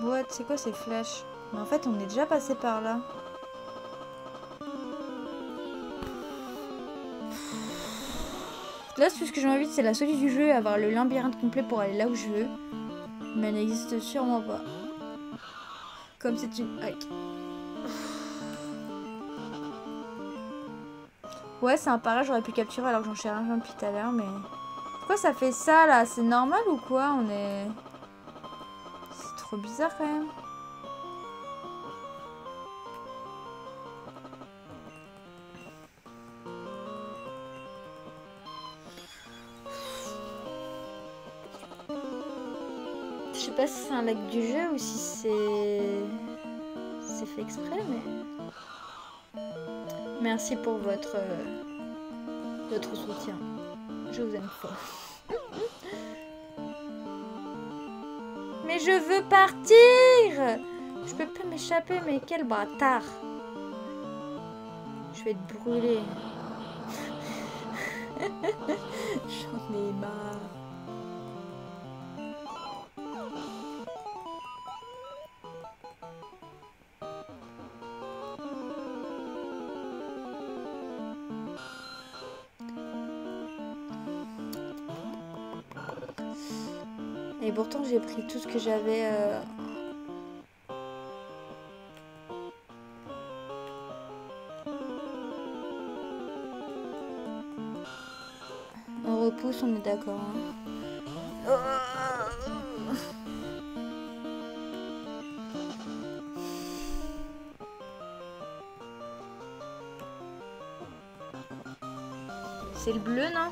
What? C'est quoi ces flashs? Mais en fait on est déjà passé par là. Là ce que j'ai c'est la sortie du jeu, avoir le labyrinthe complet pour aller là où je veux. Mais elle n'existe sûrement pas. Comme c'est une hack. Ouais, c'est un pareil, j'aurais pu capturer alors que j'en cherche un depuis tout à l'heure, mais... Pourquoi ça fait ça, là? C'est normal ou quoi? On est... C'est trop bizarre, quand même. Sais pas si c'est un lag du jeu ou si c'est... C'est fait exprès, mais... Merci pour votre, votre soutien. Je vous aime fort. mais je veux partir Je peux pas m'échapper, mais quel bâtard Je vais te brûler. [LAUGHS] J'en ai marre. J'ai pris tout ce que j'avais euh, On repousse, on est d'accord. hein. C'est le bleu, non?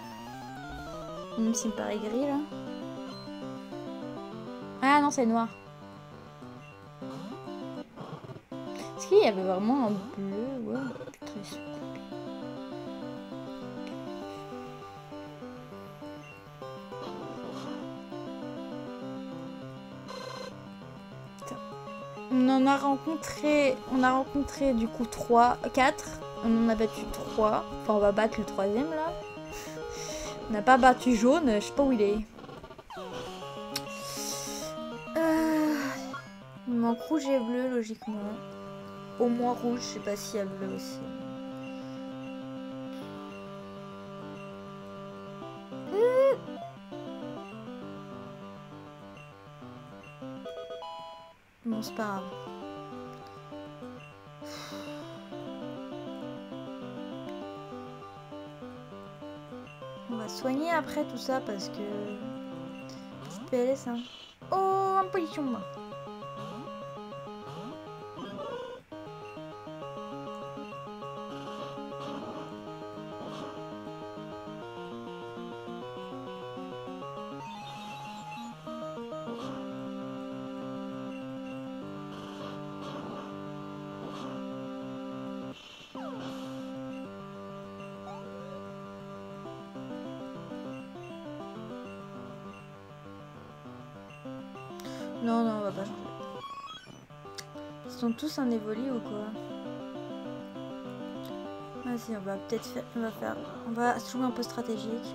Même s'il me paraît gris, là. C'est noir. Est-ce qu'il y avait vraiment un bleu? On en a rencontré, on a rencontré du coup 3, 4. On en a battu 3. Enfin, on va battre le troisième là. On n'a pas battu jaune, je sais pas où il est. rouge et bleu logiquement. Au moins rouge, je sais pas s'il y a bleu aussi. Bon, c'est pas grave. On va soigner après tout ça parce que... PLS, hein. Oh, un pollution, Tous un évoli ou quoi Vas-y, on va peut-être faire... On va faire... On va jouer un peu stratégique.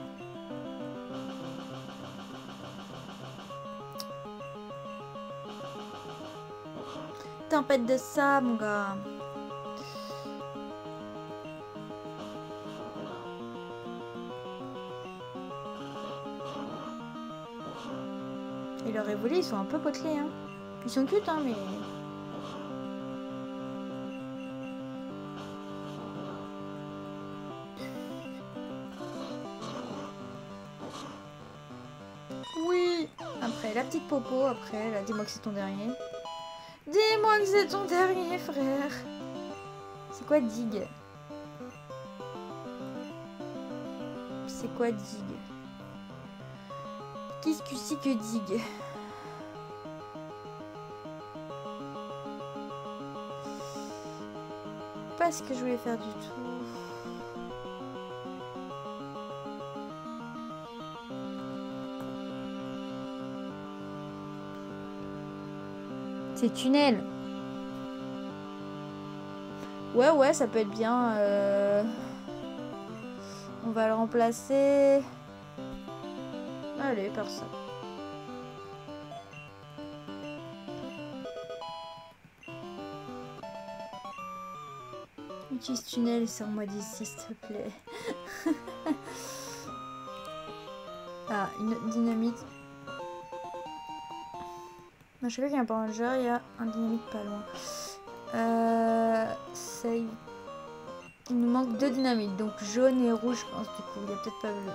Tempête de ça, mon gars. Et leurs évolus, ils sont un peu potelés, hein. Ils sont cute, hein, mais... petite popo, après, là, dis-moi que c'est ton dernier. Dis-moi que c'est ton dernier, frère C'est quoi dig? C'est quoi Dig? Qu'est-ce que c'est que Dig? Pas ce que je voulais faire du tout. C'est tunnel. Ouais, ouais, ça peut être bien. euh, On va le remplacer. Allez, personne. Utilise tunnel et sors-moi d'ici, s'il te plaît. [LAUGHS] ah, une dynamite. À chaque fois qu'il y a un Power il y a un dynamite pas loin. Euh, save. Il nous manque deux dynamites, donc jaune et rouge, je pense, du coup. Il n'y a peut-être pas bleu.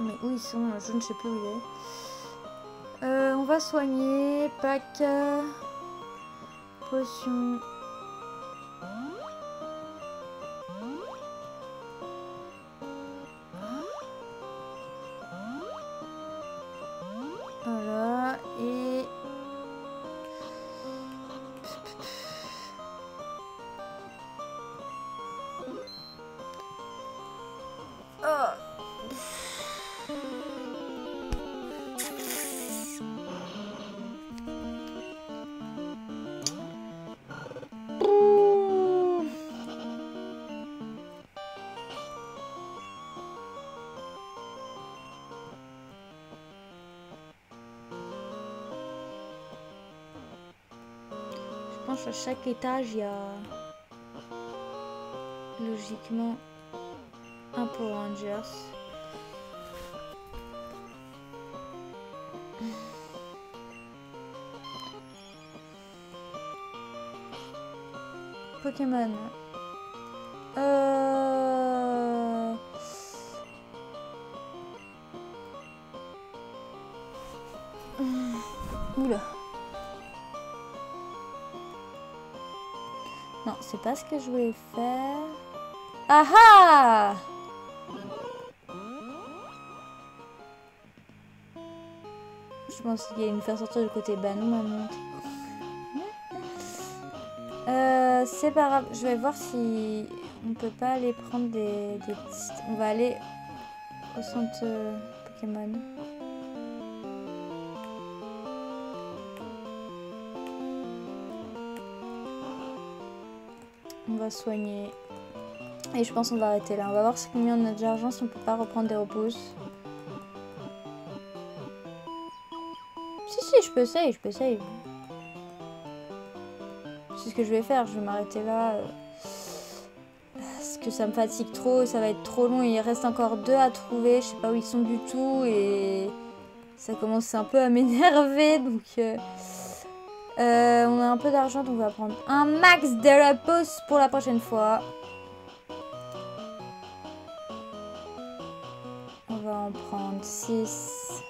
Mais où ils sont Je ne sais plus où il est. Euh, on va soigner. Pack. euh, Potion. Chaque étage, il y a logiquement un Power Rangers. Pokémon. Pas ce que je voulais faire. Ah ah Je pense qu'il allait nous faire sortir du côté banou ma montre. Euh, c'est pas grave, je vais voir si on peut pas aller prendre des, des On va aller au centre euh, Pokémon. Va soigner. Et je pense qu'on va arrêter là. On va voir combien on a d'argent si on peut pas reprendre des repousses. Si, si, je peux save, je peux save. C'est ce que je vais faire, je vais m'arrêter là. euh, Parce que ça me fatigue trop, ça va être trop long. Il reste encore deux à trouver, je sais pas où ils sont du tout. Et ça commence un peu à [LAUGHS] m'énerver. Donc euh, euh, on a un peu d'argent, donc on va prendre un max de repos pour la prochaine fois. On va en prendre 6.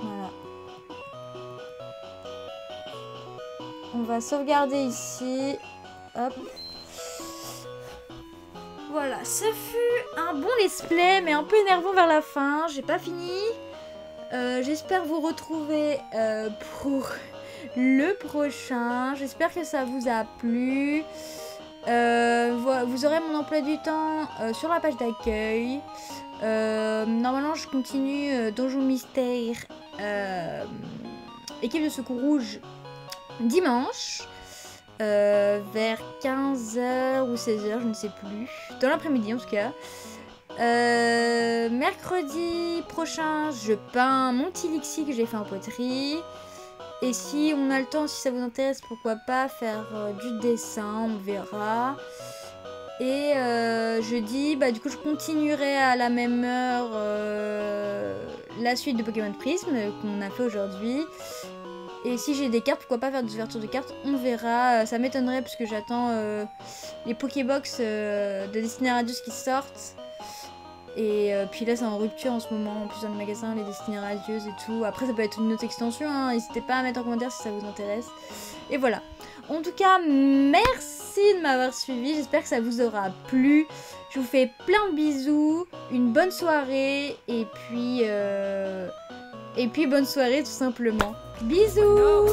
Voilà. On va sauvegarder ici. Hop. Voilà, ce fut un bon let's play, mais un peu énervant vers la fin. J'ai pas fini. Euh, J'espère vous retrouver euh, pour le prochain. J'espère que ça vous a plu. Euh, vo- vous aurez mon emploi du temps sur la page d'accueil. Normalement, je continue Donjon Mystère, équipe de secours rouge, dimanche, vers 15h ou 16h, je ne sais plus. Dans l'après-midi en tout cas. Euh, mercredi prochain, je peins mon petit Lixi que j'ai fait en poterie. Et si on a le temps, si ça vous intéresse, pourquoi pas faire euh, du dessin, on verra. Et euh, jeudi, bah du coup je continuerai à la même heure la suite de Pokémon Prism qu'on a fait aujourd'hui. Et si j'ai des cartes, pourquoi pas faire des ouvertures de cartes On verra. Ça m'étonnerait puisque j'attends euh, les Pokébox de Destiny Radius qui sortent. Et euh, puis là c'est en rupture en ce moment, en plus dans le magasin, les Destiny Radius et tout. Après ça peut être une autre extension, hein. n'hésitez pas à mettre en commentaire si ça vous intéresse. Et voilà. En tout cas, merci merci de m'avoir suivi. J'espère que ça vous aura plu. Je vous fais plein de bisous, une bonne soirée et puis euh, et puis bonne soirée tout simplement. Bisous.